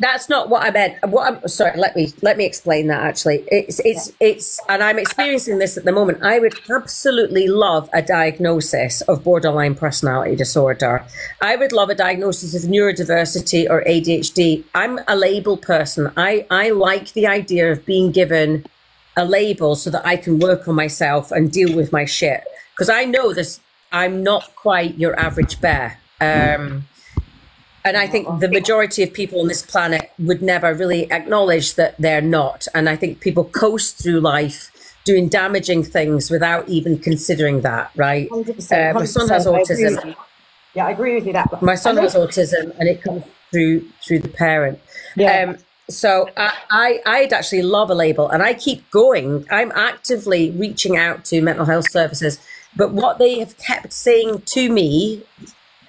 that's not what I meant. What I'm sorry. Let me let me explain that. Actually, it's it's it's, and I'm experiencing this at the moment. I would absolutely love a diagnosis of borderline personality disorder. I would love a diagnosis of neurodiversity or ADHD. I'm a label person. I I like the idea of being given a label so that I can work on myself and deal with my shit. Because I know this. I'm not quite your average bear. Um, and I think the majority of people on this planet would never really acknowledge that they're not. And I think people coast through life doing damaging things without even considering that, right? 100%, Uh, my son has 100%, I autism. Yeah, I agree with you that. My son has autism, and it comes through through the parent. Yeah. Um, so I, I I'd actually love a label, and I keep going. I'm actively reaching out to mental health services, but what they have kept saying to me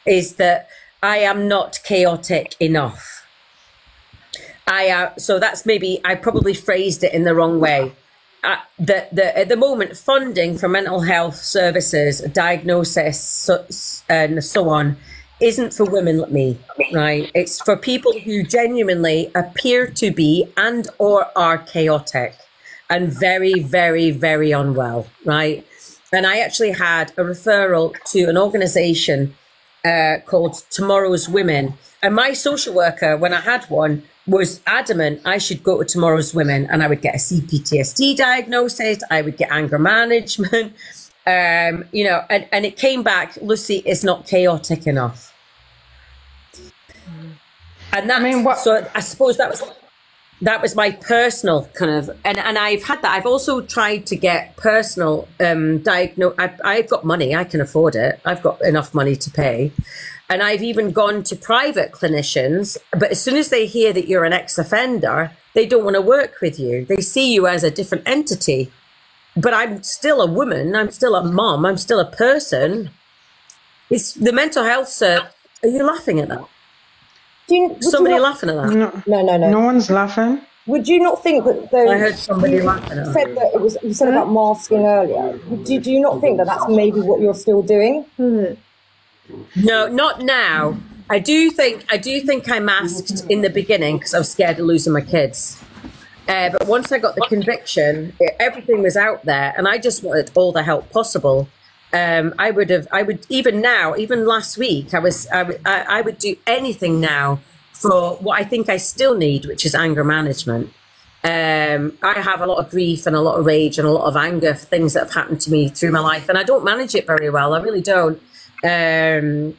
is that I am not chaotic enough. I uh, so that's maybe I probably phrased it in the wrong way. Uh, the, the at the moment funding for mental health services, diagnosis, so, and so on, isn't for women like me, right? It's for people who genuinely appear to be and or are chaotic and very, very, very unwell, right? And I actually had a referral to an organisation uh, called Tomorrow's Women. And my social worker, when I had one, was adamant I should go to Tomorrow's Women and I would get a CPTSD diagnosis, I would get anger management, um, you know, and, and it came back, Lucy is not chaotic enough. And that, so I suppose that was that was my personal kind of and, and I've had that. I've also tried to get personal um diagnose I've, I've got money, I can afford it. I've got enough money to pay. And I've even gone to private clinicians, but as soon as they hear that you're an ex-offender, they don't want to work with you. They see you as a different entity. But I'm still a woman, I'm still a mom, I'm still a person. It's the mental health sir. Are you laughing at that? Do you, would you Somebody not- laughing at that? No, no, no, no. No one's laughing. Would you not think that those? I heard somebody you laughing at said that it was. You said about masking earlier. Do, do you not think that that's maybe what you're still doing? No, not now. I do think I do think I masked in the beginning because I was scared of losing my kids. Uh, but once I got the conviction, it, everything was out there, and I just wanted all the help possible. Um, I would have, I would even now, even last week, I was, I, would- I, I would do anything now for what I think I still need, which is anger management. Um, I have a lot of grief and a lot of rage and a lot of anger for things that have happened to me through my life, and I don't manage it very well. I really don't. Um,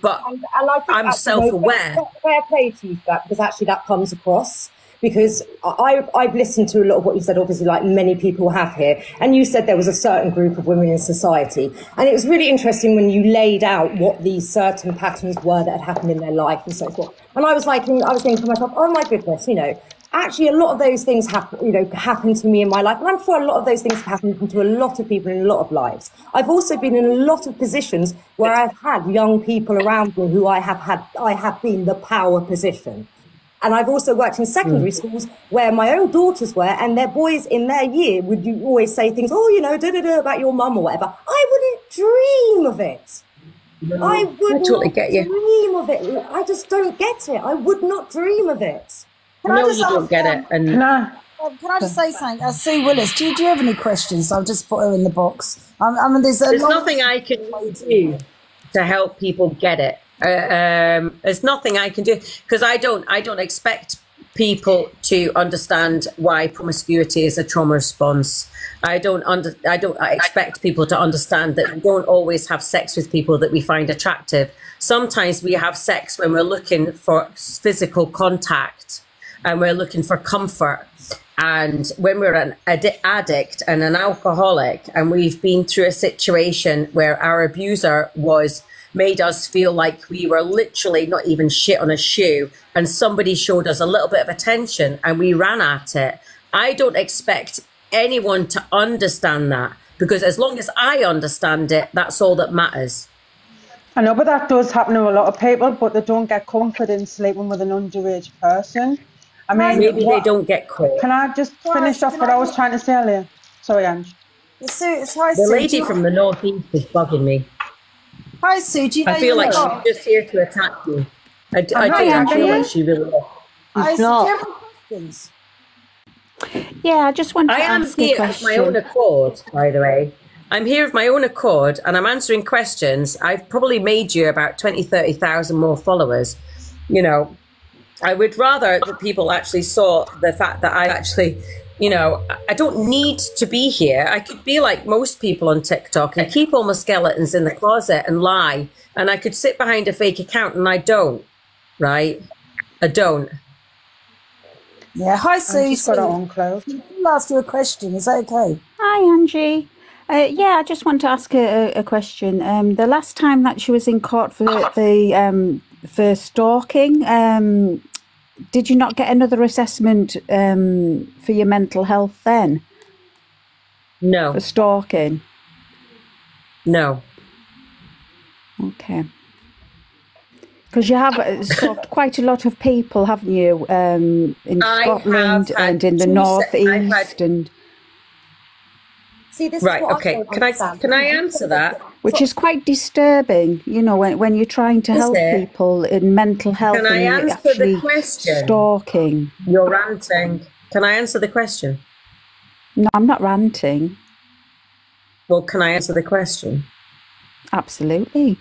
but And I think I'm self-aware. Fair play to you for that because actually that comes across. Because I- I've, listened to a lot of what you said, obviously, like many people have here. And you said there was a certain group of women in society. And it was really interesting when you laid out what these certain patterns were that had happened in their life and so forth. And I was like, I was thinking to myself, oh my goodness, you know, actually a lot of those things happen, you know, happened to me in my life. And I'm sure a lot of those things have happened to a lot of people in a lot of lives. I've also been in a lot of positions where I've had young people around me who I have had, I have been the power position. And I've also worked in secondary schools where my own daughters were, and their boys in their year would you always say things, oh, you know, da da da about your mum or whatever. I wouldn't dream of it. I would totally not get you. dream of it. I just don't get it. I would not dream of it. Can I no, just you don't get um, it. And No. Um, can I just say something? Uh, Sue Willis, do you, do you have any questions? I'll just put her in the box. Um, I mean, there's there's nothing I can do to help people get it. Uh, um, there's nothing I can do because I don't. I don't expect people to understand why promiscuity is a trauma response. I don't under. I don't expect people to understand that we don't always have sex with people that we find attractive. Sometimes we have sex when we're looking for physical contact and we're looking for comfort. And when we're an addi- addict and an alcoholic, and we've been through a situation where our abuser was made us feel like we were literally not even shit on a shoe, and somebody showed us a little bit of attention and we ran at it. I don't expect anyone to understand that because as long as I understand it, that's all that matters. I know, but that does happen to a lot of people, but they don't get confidence sleeping with an underage person. I mean, Maybe they don't get caught. Can I just finish off what I was trying to say earlier? Sorry, Ange. Sue, it's hi, The Sue. lady from the northeast is bugging me. Hi, Sue. Do you know I feel like number? she's just here to attack me. I, d- I I'm do. not I feel angry. like she really is. Hi, Sue. Do you have any questions? Yeah, I just want to I am ask a here of my own accord, by the way. I'm here of my own accord and I'm answering questions. I've probably made you about 20, 30,000 more followers. You know, I would rather that people actually saw the fact that I actually, you know, I- I don't need to be here. I could be like most people on TikTok and keep all my skeletons in the closet and lie. And I could sit behind a fake account and I don't, right? I don't. Yeah, hi, Sue. just got it Sue. on close. I'll ask you a question. Is that okay? Hi, Angie. Uh, yeah, I just want to ask a, a a question. Um, the last time that she was in court for the um, for stalking, um, did you not get another assessment um, for your mental health then? No. For stalking. No. Okay. Because you have uh, stalked quite a lot of people, haven't you? Um, in I Scotland and in the north east, and See, this Right, is what okay. I don't Can I can I answer that? which is quite disturbing. You know, when when you're trying to Is help it? people in mental health Can I and you're answer the question? stalking. You're ranting. Can I answer the question? No, I'm not ranting. Well, can I answer the question? Absolutely.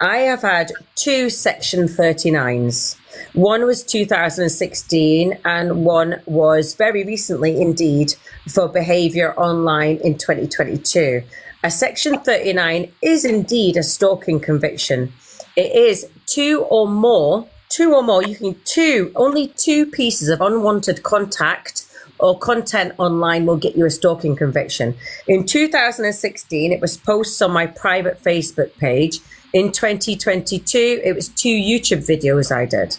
I have had two Section 39s. One was 2016 and one was very recently indeed for behaviour online in 2022. A Section 39 is indeed a stalking conviction. It is two or more, two or more, you can two, only two pieces of unwanted contact or content online will get you a stalking conviction. In 2016, it was posts on my private Facebook page. In 2022, it was two YouTube videos I did.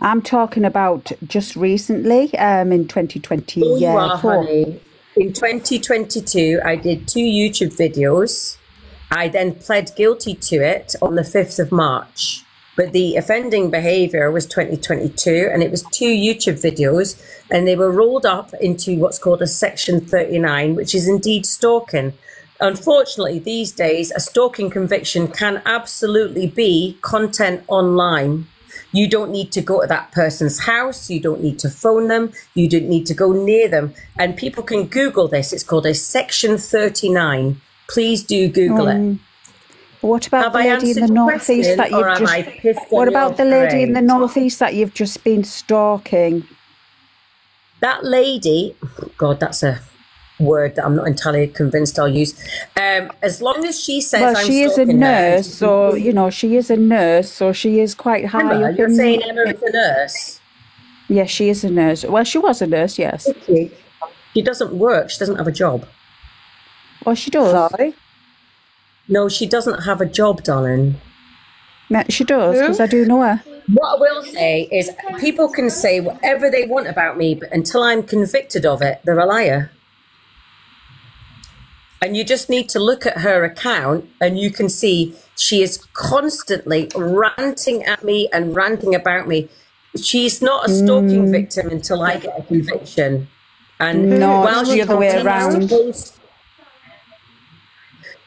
I'm talking about just recently, um, in 2020. Oh, you yeah, are, honey. In 2022, I did two YouTube videos. I then pled guilty to it on the 5th of March. But the offending behaviour was 2022, and it was two YouTube videos, and they were rolled up into what's called a Section 39, which is indeed stalking. Unfortunately, these days, a stalking conviction can absolutely be content online. You don't need to go to that person's house. You don't need to phone them. You don't need to go near them. And people can Google this. It's called a Section 39. Please do Google it. Um, What about Have the lady in the northeast that you've just? What about the lady in the northeast that you've just been stalking? That lady, God, that's a word that I'm not entirely convinced I'll use. Um, as long as she says Well, I'm she is a stalking her, nurse, so you know she is a nurse, so she is quite high Emma, you're saying Emma is a nurse. Yes, she is a nurse. Well, she was a nurse. Yes. She doesn't work. She doesn't have a job. Oh, she does. Sorry. No, she doesn't have a job, darling. No, she does because I do know her. What I will say is, people can say whatever they want about me, but until I'm convicted of it, they're a liar. And you just need to look at her account and you can see she is constantly ranting at me and ranting about me. She's not a stalking mm. victim until I get a conviction. And mm. No, while she the other way continues to post-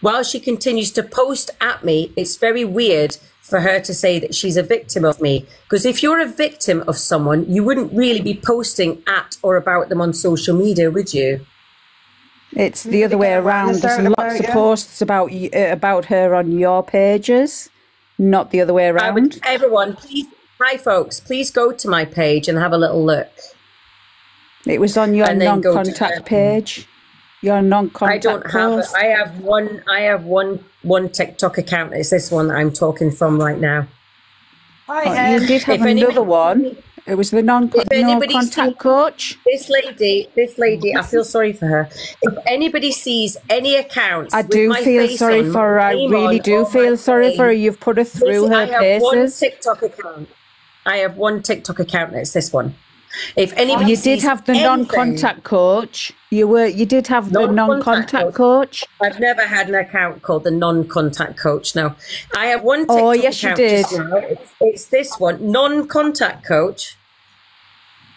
while she continues to post at me, it's very weird for her to say that she's a victim of me. Because if you're a victim of someone, you wouldn't really be posting at or about them on social media, would you? It's the other way around. There's lots of posts about y- uh, about her on your pages, not the other way around. would, everyone, please, hi folks, please go to my page and have a little look. It was on your And then go to non-contact page. Your non-contact I don't have. I have one. I have one. One TikTok account. It's this one that I'm talking from right now. Hi, Oh, you did have If anyone- another one. It was the non no contact coach. This lady, this lady, I feel sorry for her. If anybody sees any accounts, I do feel sorry on, for her. I really do feel sorry for her. You've put her through I her have one paces. TikTok account. I have one TikTok account. It's this one. If anybody You did have the anything- non-contact coach. You were. You did have the Non-contact non-contact coach. I've never had an account called the non-contact coach. No, I have one. Oh, TikTok Oh, yes, you did. It's, it's this one, non-contact coach.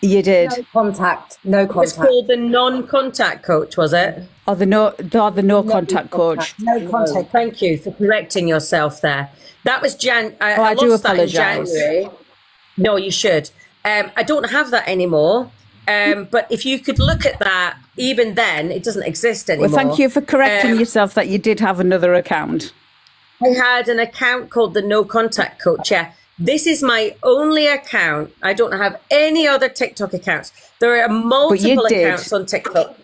You did. No contact. No contact. It's contact. called the non-contact coach, was it? Or the no, or the no contact coach. No contact. Thank you for correcting yourself there. That was Jan. I, Oh, I do lost that in apologise. January. No, you should. Um, I don't have that anymore. Um, but if you could look at that, even then, it doesn't exist anymore. Well, thank you for correcting Um, yourself that you did have another account. I had an account called the No Contact Coach. Yeah, this is my only account. I don't have any other TikTok accounts. There are multiple accounts on TikTok.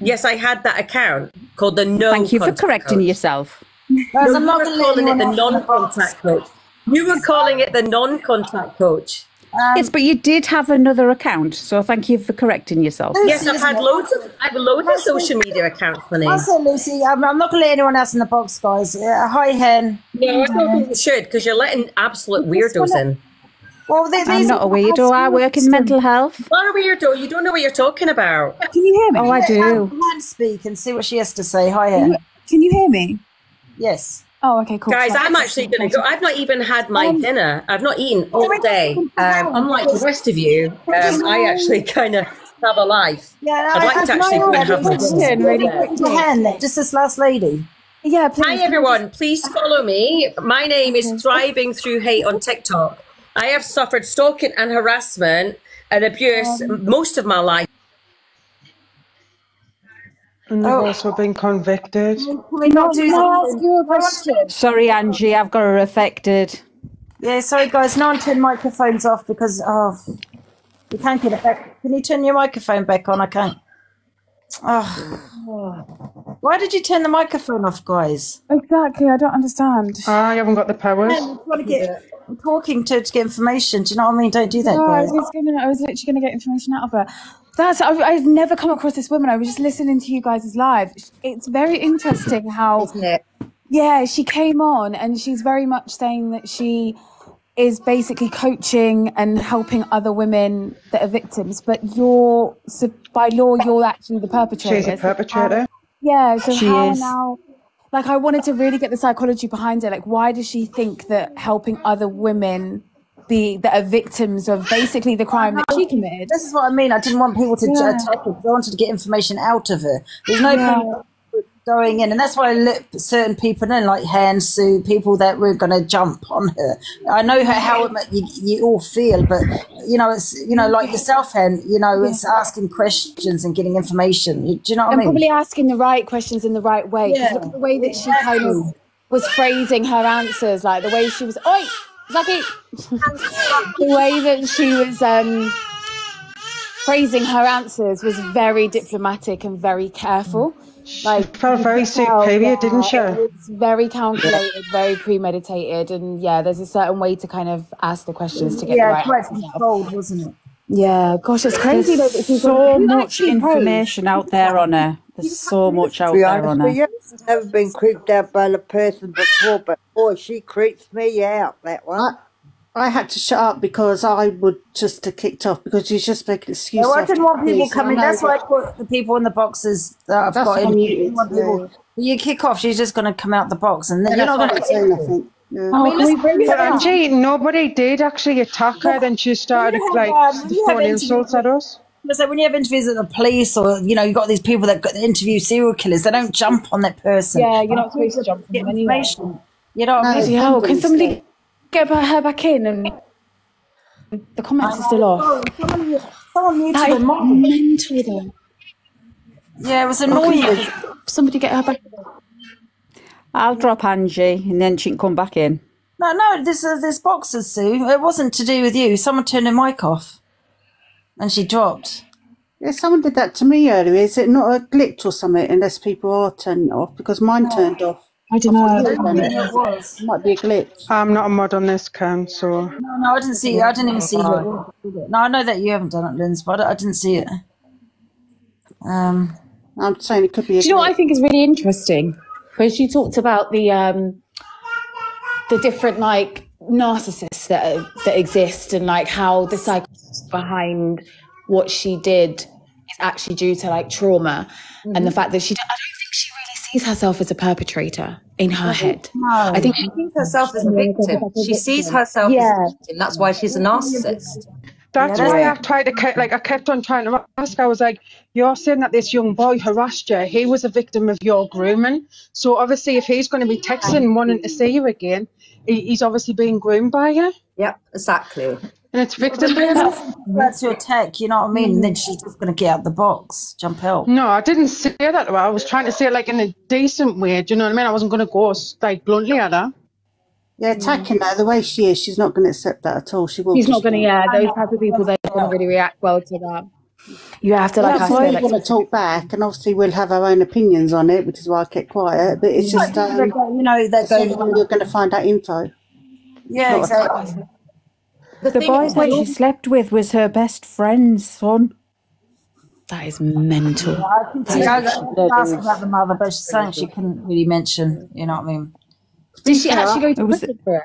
Yes, I had that account called the No. Thank you for correcting Coach. yourself. No, I'm you not were calling it the non-contact coach. You were calling it the non-contact coach. Yes, but you did have another account, so thank you for correcting yourself. Yes, I've had loads of I've loads of social media accounts, honey. I said, Lucy, I'm, I'm not going to let anyone else in the box, guys. Uh, hi, Hen. No, I don't think you should because you're letting absolute weirdos in. Well, they, I'm not a weirdo. I work in mental health. What a weirdo! You don't know what you're talking about. Can you hear me? Oh, I Let do. Hen speak and see what she has to say. Hi, Hen. Can you hear me? Yes. Oh, okay, cool. Guys, Sorry. I'm actually going to go. I've not even had my Um, dinner. I've not eaten all day. Um, unlike the rest of you, um, I actually kind of have a life. Yeah, I'd like to actually go and have my dinner. really quick to Hen, just this last lady. Yeah, Hi everyone, please follow me. My name is Thriving Through Hate on TikTok. I have suffered stalking and harassment and abuse most of my life. And you've oh. also been convicted. Can we not do Can I ask you a question? Sorry, Angie, I've got her affected. Yeah, sorry, guys. No one turned microphones off because oh, you can't get it back. Can you turn your microphone back on? I can't. Oh. Why did you turn the microphone off, guys? Exactly, I don't understand. Ah, I haven't got the powers. I'm trying to get. I'm talking to to get information. Do you know what I mean? Don't do that, No, I guys. was gonna. I was literally gonna get information out of her. That's. I've, I've never come across this woman. I was just listening to you guys live. It's very interesting how. Yeah, she came on and she's very much saying that she is basically coaching and helping other women that are victims, but you're so by law you're actually the perpetrator. She's a So how- perpetrator. yeah. So She how is. now? Like I wanted to really get the psychology behind it. Like why does she think that helping other women be that are victims of basically the crime that she committed? This is what I mean. I didn't want people to Yeah. attack her. I wanted to get information out of her. There's no Yeah. Going in, and that's why I let certain people in, like Hand Sue, people that were going to jump on her. I know how, how you, you all feel, but you know, it's you know, like yourself, Hen. You know, it's asking questions and getting information. You- Do you know what I and mean? probably asking the right questions in the right way. Yeah. look at the way that she kind of was phrasing her answers, like the way she was, oi, Zaki, the way that she was um, phrasing her answers was very diplomatic and very careful. Like felt you very could tell, superior, didn't she? It's very calculated, very premeditated, and yeah, there's a certain way to kind of ask the questions to get yeah, the right quite answers out. controlled, wasn't it? Yeah, gosh, it's crazy though. that There's she's so much information out there on her. There's so much out To there on her. you, I've never been creeped out by the person before, but boy, she creeps me out, that one. I had to shut up because I would just have kicked off because she's just making excuses. well, I didn't want people coming. I That's why I put the people in the boxes that I've That's got in. what I I muted, didn't want people- You kick off, she's just going to come out the box, and then Yeah, you're not going to say nothing. Yeah. I mean, let's bring her out. Angie, nobody did actually attack her. Then she started have, like um, when you have throwing insults at us. It's like when you have interviews at the police, or you know, you got these people that got interview serial killers. They don't jump on that person. Yeah, you're not supposed to jump on Get them anyway. information. You know what I Bloody mean? hell, can somebody get her back in and the comments are still off. Oh, someone, someone muted That her is mom. mental though. Yeah, it was Oh, annoying. you- Somebody get her back. I'll drop Angie and then she can come back in. No, no, this is this boxers, Sue. It wasn't to do with you. Someone turned her mic off, and she dropped. Yeah, someone did that to me earlier. Is it not a glitch or something? Unless people are turning it off because mine turned off. I don't know. I don't think it was. Might be a glitch. I'm not a mod on this can, so No, no, I didn't see. I didn't even see it. No, I know that you haven't done it, Linz, but I, I didn't see it. Um, I'm saying it could be. Do you know what I think is really interesting? When she talked about the um, the different like narcissists that are, that exist and like how the psychology behind what she did is actually due to like trauma and the fact that she. I don't think she really sees herself as a perpetrator in her oh, head. I think she sees herself as a victim. She sees herself as a victim. That's why she's a narcissist. That's Yeah, why that's- I tried to ke- like I kept on trying to ask. I was like, "You're saying that this young boy harassed you. He was a victim of your grooming. So obviously, if he's going to be texting wanting to see you again, he, he's obviously being groomed by you. Yep, exactly. And it's victim that's your tech. You know what I mean? And then she's just gonna get out the box, jump out. No, I didn't say that. I was trying to say it like in a decent way. Do you know what I mean? I wasn't going to go like bluntly at her. Yeah, attacking her the way she is, she's not going to accept that at all. She will. She's not going to, yeah, those type of people, they don't really react well to that. You have to, like, That's I why said, we want to talk back, and obviously we'll have our own opinions on it, which is why I kept quiet. But it's just, um, you know, that you're going to find out info. Yeah, exactly. The, thing boy that she slept with was her best friend's son. That is mental. I can see. I asked about the mother, but she's saying she couldn't really mention. You know what I mean? Did she actually go to It was- prison for it?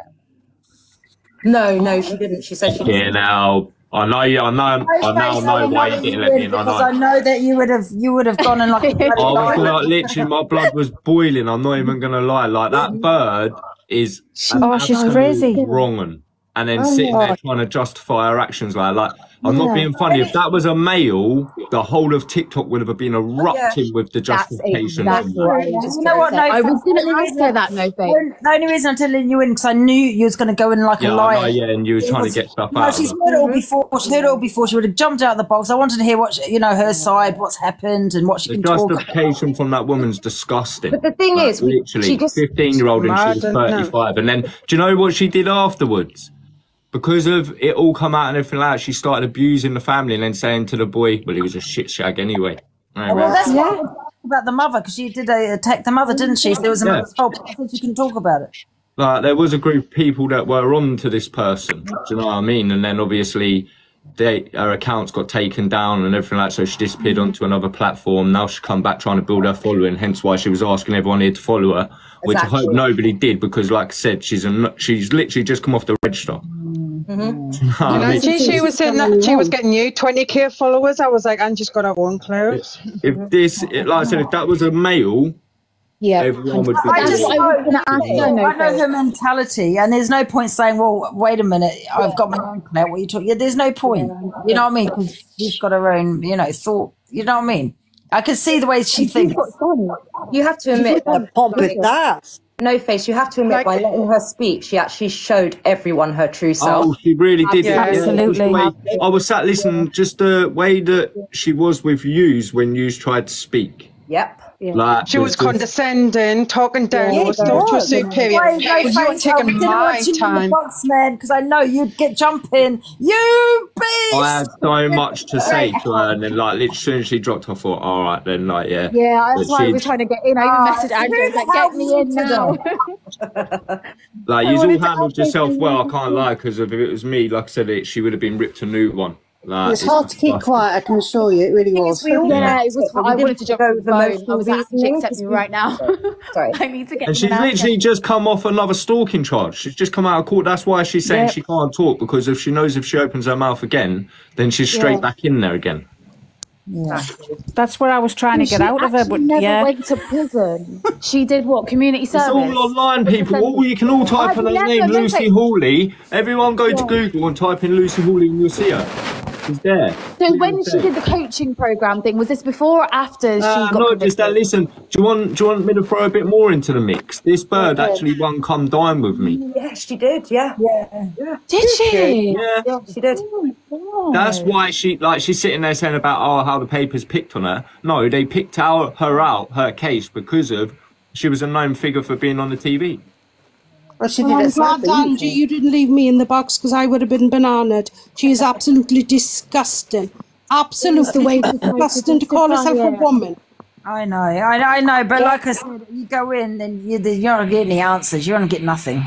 No, no, she didn't. She said she didn't. Yeah, now I know you. I know. I now know why you didn't let me in. I Because I know. know that you would have, you would have gone and like. I was like, literally, my blood was boiling. I'm not even gonna lie. Like that bird is an Oh, she's crazy. wrong un. And then Oh, sitting there trying to justify her actions like like. I'm not being funny. If that was a male, the whole of TikTok would have been oh, erupting with the justification. exactly what I was You know what? No, I was gonna say that, no faith. The only reason I'm telling you in because I knew you was going to go in like Yeah, a I know, lion. yeah, and you was It trying to get stuff No, out. she's heard it. it all mm-hmm. before. She's heard it all before. She would have jumped out of the box. I wanted to hear what she, you know her side, what's happened, and what she The can talk. about. justification from that woman's disgusting. But the thing Like, is, literally, she just- 15 year old and she was Mad, isn't 35. And then, do you know what she did afterwards? Because of it all come out and everything like that, she started abusing the family and then saying to the boy, well, he was a shit shag anyway. Oh, well, that's what I was asking about the mother because she did uh, attack the mother, didn't she? So there was a Yeah. mother's fault. I think you can talk about it. like there was a group of people that were on to this person. Do you know what I mean? And then obviously they her accounts got taken down and everything like that, so she disappeared onto another platform. Now she come back trying to build her following, hence why she was asking everyone here to follow her, which I hope nobody did because like I said, she's a she's literally just come off the register. Mm-hmm. Do you know You know, she, she was saying that she was getting you 20k followers. I was like, Angie's got her own clothes. If this, like I said, if that was a male, Yeah, everyone would be. I just it. I was gonna ask know, her, I know her mentality, and there's no point saying, "Well, wait a minute, I've got my own clout." What are you talking? Yeah, there's no point. You know what I mean? 'Cause she's got her own, you know, thought. You know what I mean? I can see the way she thinks. You have to admit that. pompous that. No face. You have to admit by letting her speak, she actually showed everyone her true oh, self. Oh, she really did. Yeah. Absolutely. way- I was sat listening, just the way that she was with yous when yous tried to speak. Yep. Like, She was the- the- condescending, talking down, Yeah, was it thought was. superior. Why, no, But you were thanks, I taking didn't my want you in the time. box, man, because I know you'd get jumping. You beast! I had so much to say to her, and then like literally, as soon as she dropped, I thought, all right, then like yeah. Yeah, But that's why I she- was trying to get in. I Ah, even messaged Andrew, like, get me in now. Like I you've all handled ask yourself well. I can't lie because if it was me, like I said, it, she would have been ripped a new one. Like, It's hard to keep disgusting. quiet, I can assure you, it really was. Yeah, it was. but we I wanted to jump go on the with phone. I emotional was actually reasoning, accept me right now. Sorry. I need to get And she's and out. literally just come off another stalking charge. She's just come out of court. That's why she's saying Yep. she can't talk because if she knows if she opens her mouth again, then she's straight Yeah. back in there again. Yeah. That's where I was trying to get out of her, actually but never yeah. went to prison. She did what? Community service. It's all online, people. All you can all type I've in her name, Lucy at- Hawley. Everyone go to Google and type in Lucy Hawley, and you'll see her. She's there. So when she did the coaching program thing, was this before or after she Uh, got no, just that. Listen, do you want do you want me to throw a bit more into the mix? This bird Yeah. actually won come dine with me. Yeah, she did. Yeah. Yeah. yeah. Did she? Yeah. Yeah, she did. That's why she like she's sitting there saying about oh how the papers picked on her. No, they picked out her out her case because of she was a known figure for being on the TV. Well, she Well, did I'm it glad, sadly, Angie, you didn't leave me in the box because I would have been bananaed. She is absolutely disgusting. Absolutely way she disgusting to call herself a woman. I know, I, I know, but like I said, you go in and you, you're not getting any answers. You're not getting nothing.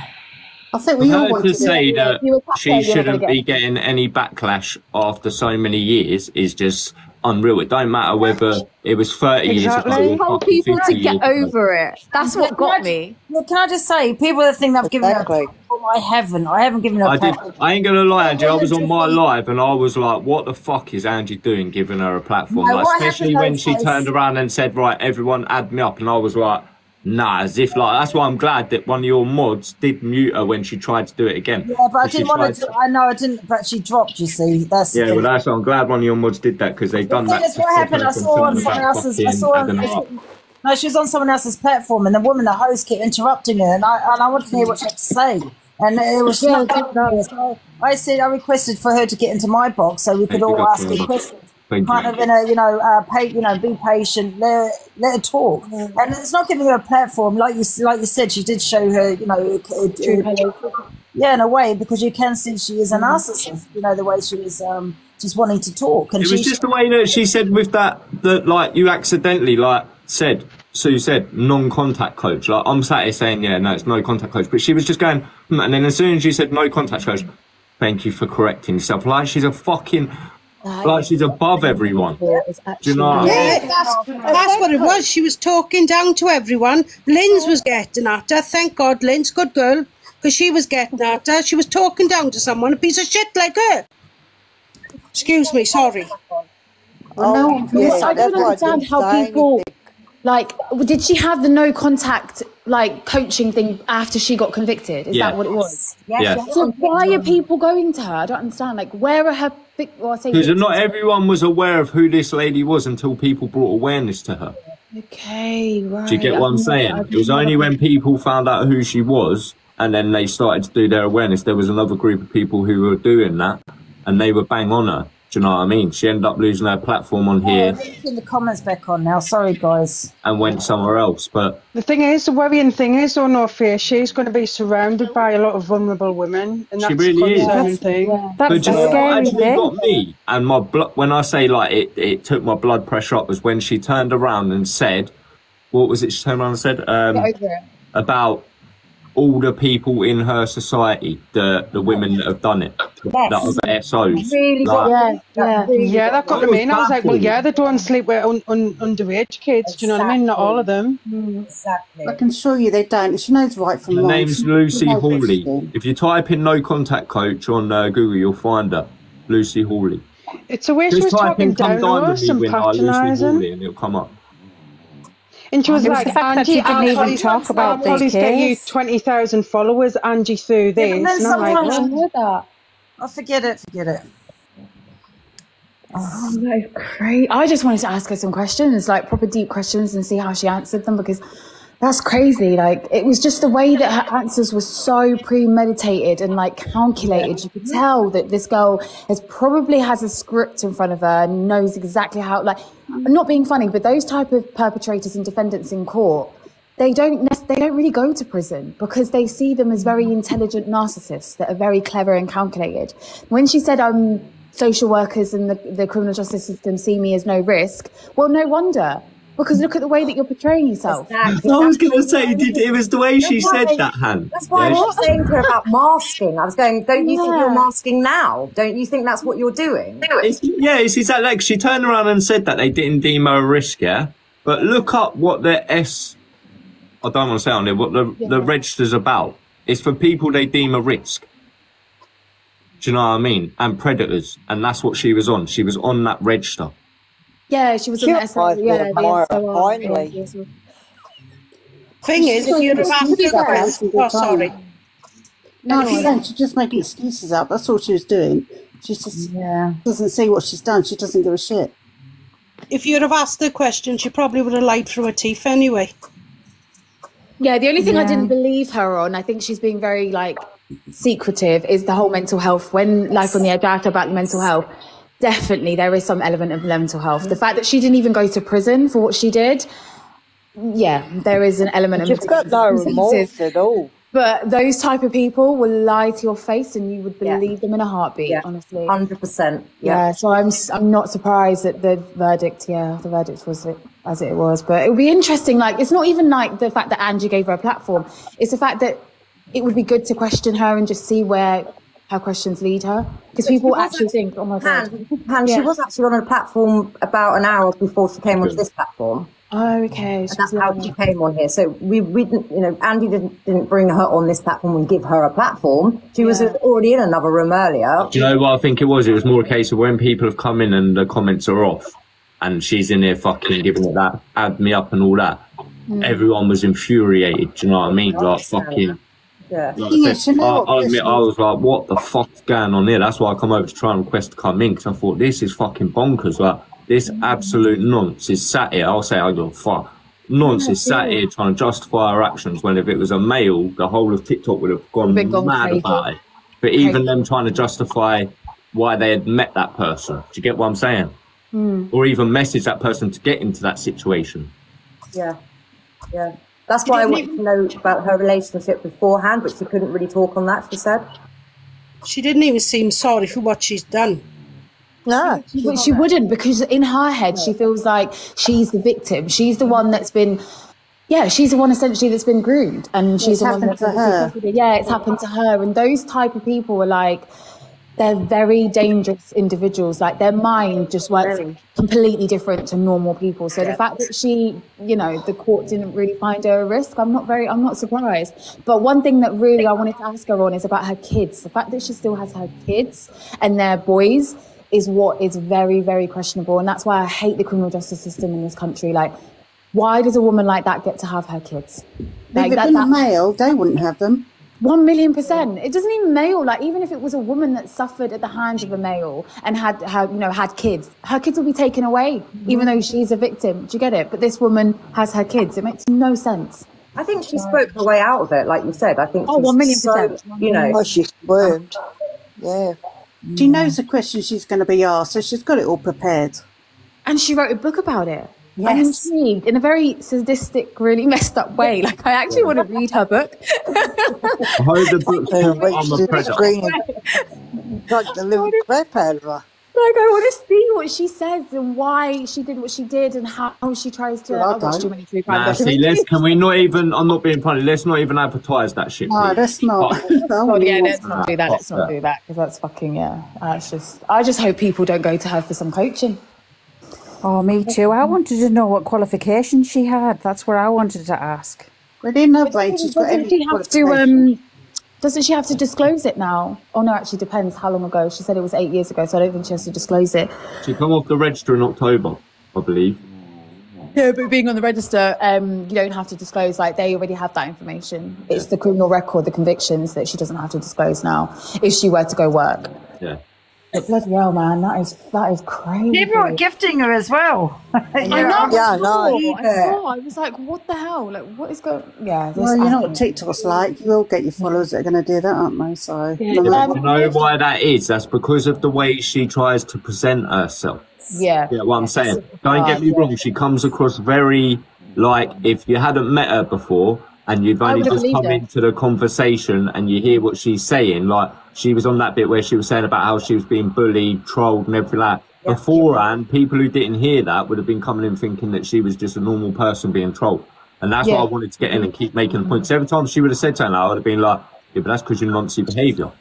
I think For her to say that she shouldn't be getting any backlash after so many years is just unreal. It don't matter whether it was 30 years ago. Exactly. or Told fucking people to get years ago. over it. That's what got me. Well, can I just say, people that think I've given her a platform, I haven't. I haven't given up. I, did. platform. I ain't gonna lie, Angie. I was on my live and I was like, "What the fuck is Angie doing, giving her a platform?" No, like, especially when she was- turned around and said, "Right, everyone, add me up," and I was like, "Nah," as if like that's why I'm glad that one of your mods did mute her when she tried to do it again. Yeah, but I didn't want tried to. I know I didn't, but she dropped. You see, that's Yeah, well, that's. I'm glad one of your mods did that because they've done that. That's what happened. I from saw on talking someone else's. I fucking saw. adding her up. No, she was on someone else's platform, and the woman, the host, kept interrupting her, and I and I wanted to hear what she had to say, and it was Yeah, not. So I said I requested for her to get into my box so we could Thank all ask her Emma. Questions. Thank Kind you. of in a, you know, uh, pay, you know, be patient, let, let her talk, and it's not giving her a platform like you like you said. She did show her, you know, uh, yeah, in a way because you can see she is a narcissist. You know, the way she was um, just wanting to talk, and It she was just the way that she said with that that like you accidentally like said so you said non-contact coach. Like I'm sat here saying yeah no it's no contact coach, but she was just going "Hmm," and then as soon as you said no contact coach, thank you for correcting yourself. Like she's a fucking like she's above everyone. Do you know? Yeah, that's, that's what it was. She was talking down to everyone. Lynn's was getting at her. Thank God, Lynn's good girl, because she was getting at her. She was talking down to someone, a piece of shit like her. Excuse me, sorry. Oh, Yes, I don't why I understand didn't how people like. Did she have the no contact like coaching thing after she got convicted? Is Yeah. that what it was? Yes, Yeah. yes. So why are people going to her? I don't understand. Like, where are her? Big, well, Because not everyone was aware of who this lady was until people brought awareness to her. Okay, right. Do you get what I'm saying? It was only when people found out who she was and then they started to do their awareness. There was another group of people who were doing that and they were bang on her. Do you know what I mean? She ended up losing her platform on here Putting the comments back on now. Sorry, guys. and went somewhere else. But The thing is, the worrying thing is, oh no fear, she's going to be surrounded by a lot of vulnerable women, and She that's really a is. concerning thing. but do you know what actually got me? And my blood, when I say like it, it took my blood pressure up was when she turned around and said, what was it she turned around and said? Um, Get over it. about all the people in her society, the the women that have done it, that are SOs. Like, yeah, yeah. that got I me was in. I was like, well, yeah, they don't sleep with un, un, underage kids. Do you know what I mean? Not all of them. Exactly. I can assure you they don't. She knows right from Her wrong. name's Lucy Hawley. If you type in "no contact coach" on uh, Google, you'll find her, Lucy Hawley. It's the way she was talking "come down to dine with us me" and when uh, Lucy patronising. And it'll come up. And she was It was like, the fact that Angie, she didn't I'll even talk about I'll probably get you 20,000 followers, Angie, through this. Yeah, but then and I'm like, sometimes well, that. Oh, forget it. Forget it. Oh, that's crazy. I just wanted to ask her some questions, like proper deep questions, and see how she answered them because that's crazy. Like it was just the way that her answers were so premeditated and like calculated. You could tell that this girl has probably has a script in front of her and knows exactly how. Like, I'm not being funny, but those type of perpetrators and defendants in court. They don't. They don't really go to prison because they see them as very intelligent narcissists that are very clever and calculated. When she said, "Um, social workers and the, the criminal justice system see me as no risk. Well, no wonder. Because look at the way that you're portraying yourself. I was going to say, did, it was the way she said why- that, Han. That's why Yeah, I was saying to her about masking. I was going, don't you think you're masking now? Don't you think that's what you're doing? It's, yeah, it's exactly like she turned around and said that they didn't deem her a risk, yeah? But look up what the S, I don't want to say on there, what the, the register's about. It's for people they deem a risk. Do you know what I mean? And predators. And that's what she was on. She was on that register. Yeah, she was on the Cute SO, life yeah, with the Myra, finally. yeah. Thing is, if you'd have asked the question, oh, sorry. No, And if she you- don't. She's just making excuses up. That's all she was doing. She just doesn't see what she's done. She doesn't give a shit. If you'd have asked the question, she probably would have lied through her teeth anyway. Yeah, the only thing I didn't believe her on, I think she's being very like secretive, is the whole mental health. When Life on the Edge asked about the mental health, definitely there is some element of mental health. The fact that she didn't even go to prison for what she did, yeah, there is an element of She's got no remorse at all. But those type of people will lie to your face, and you would believe them in a heartbeat. Yeah. Honestly, Hundred percent. Yeah. So I'm I'm not surprised that the verdict. Yeah, the verdict was it, as it was. But it would be interesting. Like it's not even like the fact that Angie gave her a platform. It's the fact that it would be good to question her and just see where her questions lead her. Because people was actually think, oh my god. And she Yeah. was actually on a platform about an hour before she came onto this platform. Oh, okay. And that's how she came on here. So we, we didn't, you know, Andy didn't didn't bring her on this platform and give her a platform. She was already in another room earlier. Do you know what I think it was? It was more a case of when people have come in and the comments are off, and she's in there fucking giving it that, add me up and all that. Mm. Everyone was infuriated. Do you know what I mean? Like fucking. Yeah. Like I, said, I, I admit, I was like, "What the fuck's going on here?" That's why I come over to try and request to come in because I thought this is fucking bonkers. Like this absolute nonsense is sat here. I'll say I don't fuck. Nonsense sat here trying to justify her actions when if it was a male, the whole of TikTok would have gone Been gone mad crazy. about it. But even them trying to justify why they had met that person, do you get what I'm saying? Hmm. Or even message that person to get into that situation. Yeah. Yeah. That's why I wanted to know about her relationship beforehand, but she couldn't really talk on that, she said. She didn't even seem sorry for what she's done. No. But she wouldn't because in her head she feels like she's the victim. She's the one that's been, yeah, she's the one essentially that's been groomed, and she's It's the one happened that's to her. Yeah, it's happened to her, and those type of people are like. They're very dangerous individuals. Like their mind just works completely different to normal people. So the fact that she, you know, the court didn't really find her a risk, I'm not very, I'm not surprised. But one thing that really I wanted to ask her on is about her kids. The fact that she still has her kids and they're boys is what is very, very questionable. And that's why I hate the criminal justice system in this country. Like, why does a woman like that get to have her kids? If it been a male, they wouldn't have them. One million percent. It doesn't even male. Like even if it was a woman that suffered at the hands of a male and had had you know had kids, her kids will be taken away, mm-hmm. even though she's a victim. Do you get it? But this woman has her kids. It makes no sense. I think she spoke her way out of it, like you said. I think Oh, she's one million so, percent. You know, Oh, she squirmed. Yeah. She knows the question she's going to be asked, so she's got it all prepared. And she wrote a book about it. I'm intrigued in a very sadistic, really messed up way. Like I actually want to read her book. I hope the book's called I'm a Predator. Like the living crap out of her. Like I want to see what she says and why she did what she did and how she tries to. Well, I too many true crime Nah, see, let's, documentaries. can we not even, I'm not being funny, let's not even advertise that shit. No, please. that's not. Oh, yeah, let's not oh, do that. Let's not do that because that's fucking yeah. That's just. I just hope people don't go to her for some coaching. Oh, me too. I wanted to know what qualifications she had. That's where I wanted to ask. Within her brain, she's got Doesn't every she have to? Um, doesn't she have to disclose it now? Oh no, actually depends how long ago. She said it was eight years ago, so I don't think she has to disclose it. She come off the register in October, I believe. Yeah, but being on the register, um, you don't have to disclose. Like they already have that information. It's the criminal record, the convictions that she doesn't have to disclose now if she were to go work. Yeah. But bloody hell, man, that is that is crazy. People are gifting her as well. I know. Yeah, I know. I saw. I was like, what the hell? Like, what is going? Yeah. Well, you know what TikTok's like. You will get your followers that are going to do that, aren't they? So, Yeah. no Do matter you know why that is? That's because of the way she tries to present herself. Yeah. Yeah. what I'm saying? Don't get me wrong, she comes across very like if you hadn't met her before and you've only just come her. into the conversation and you hear what she's saying, like she was on that bit where she was saying about how she was being bullied, trolled and everything like that. Beforehand, people who didn't hear that would have been coming in thinking that she was just a normal person being trolled. And that's Yeah. why I wanted to get in and keep making the point. 'Cause every time she would have said something, I would have been like, yeah, but that's because you're noncy behaviour.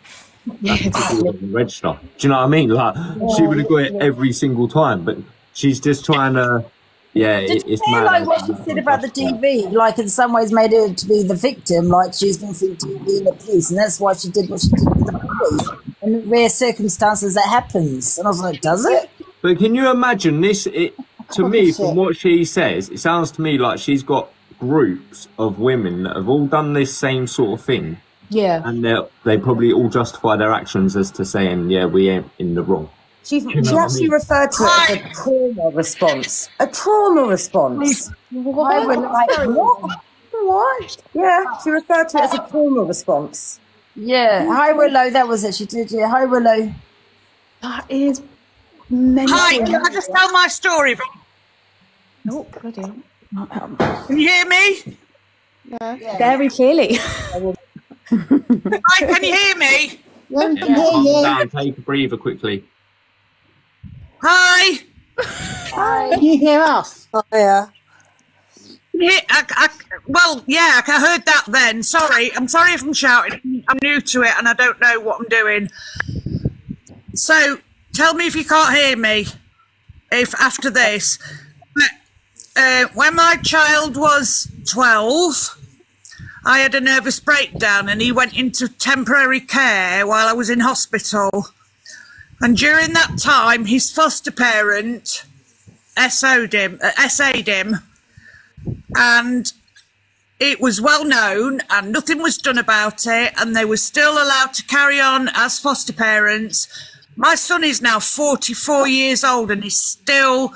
Yeah, exactly. register. Do you know what I mean? Like she would have got it every single time, but she's just trying to. Yeah, Did you it's hear like what she said about the DV? Like in some ways made her to be the victim, like she's been through DV and abuse, and that's why she did what she did with the. In rare circumstances that happens. And I was like, does it? But can you imagine this? It to me, from what she says, it sounds to me like she's got groups of women that have all done this same sort of thing, Yeah. and they they probably all justify their actions as to saying, "Yeah, we ain't in the wrong." She, You know she what I actually mean? referred to it as a trauma response. A trauma response. What? I was like, what? What? Yeah, she referred to it as a trauma response. Yeah, high willow, that was it. She did, yeah, high willow. That is mental. Hi, can I just tell my story? Oh, bloody. Can you hear me? Yeah. Very clearly. Hi, can you hear me? Yeah, Yeah, calm down, take a breather quickly. Hi. Hi. Can you hear us? Oh, yeah. Yeah, I, I, well, yeah, I heard that then. Sorry. I'm sorry if I'm shouting. I'm new to it and I don't know what I'm doing. So tell me if you can't hear me if after this. But, uh, when my child was 12, I had a nervous breakdown and he went into temporary care while I was in hospital. And during that time, his foster parent SO'd him, uh, SA'd him, and it was well known and nothing was done about it, and they were still allowed to carry on as foster parents. My son is now 44 years old and is still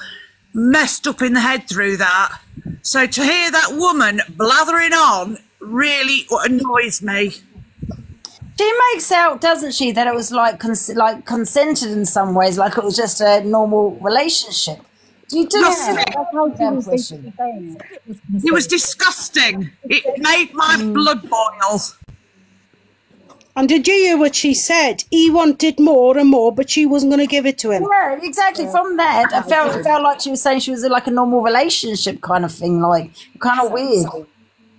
messed up in the head through that. So to hear that woman blathering on really annoys me. She makes out, doesn't she, that it was like cons- like consented in some ways, like it was just a normal relationship. Do you do Yeah. that? That's how she was basically saying It was disgusting. It made my mm. blood boil. And did you hear what she said? He wanted more and more, but she wasn't going to give it to him. Yeah, exactly. From that, I felt it felt like she was saying she was in like a normal relationship kind of thing, like kind of weird.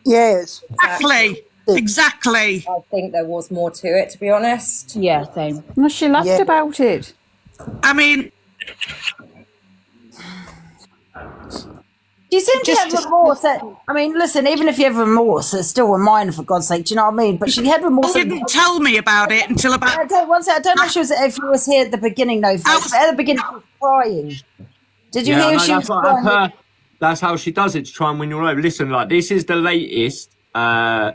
Yes. Exactly. Exactly. I think there was more to it, to be honest. Yeah, same. No, she laughed Yeah. about it. I mean, You seem to have remorse. That, I mean, listen, even if you have remorse, it's still a minor, for God's sake. Do you know what I mean? But she had remorse. She didn't tell me about it until about. I don't, one sec, I don't know if she was if she was here at the beginning though. folks, but at the beginning, she was crying. Did you Yeah, hear no, she was that's, what- crying? that's her- that's how she does it to try and win you over. Listen, like this is the latest uh,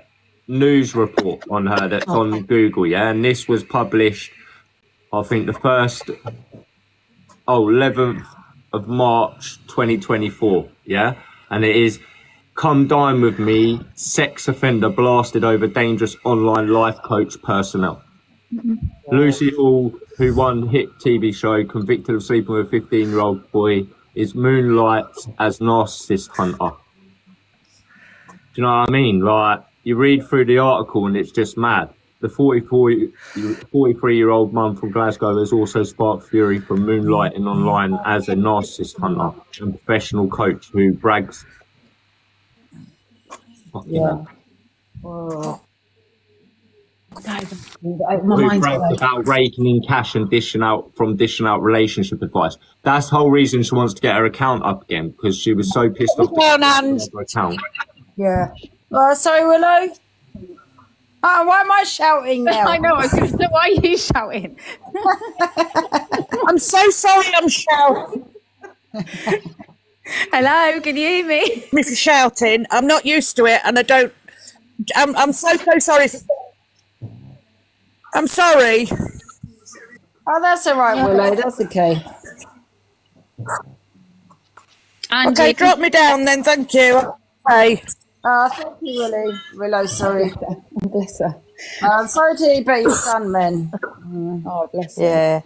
news report on her that's oh, on Google, yeah, and this was published, I think, the first, oh, 11th of March 2024, yeah, and it is. Come dine with me. Sex offender blasted over dangerous online life coach personnel. Mm-hmm. Lucy Hall, who won hit TV show, convicted of sleeping with a 15 year old boy, is moonlight as narcissist hunter. Do you know what I mean? Like, you read through the article and it's just mad. The 44, 43 year old mum from Glasgow has also sparked fury from moonlighting online as a narcissist hunter and professional coach who brags. Fucking hell. Oh. who brags about raking in cash and dishing out from dishing out relationship advice. That's the whole reason she wants to get her account up again because she was so pissed off. Well, that her account. Yeah. Oh, sorry, Willow. Oh, why am I shouting now? I know, I was going to say, why are you shouting? I'm so sorry I'm shouting. Hello, can you hear me? Me for shouting. I'm not used to it and I don't. I'm, I'm so, so sorry. I'm sorry. Oh, that's all right, Willow. That's okay. okay, drop me down then. Thank you. Okay. Oh, thank you, Willow. Willow, sorry. Bless her. Uh, sorry to hear about your son, man. Oh, bless her. Yeah.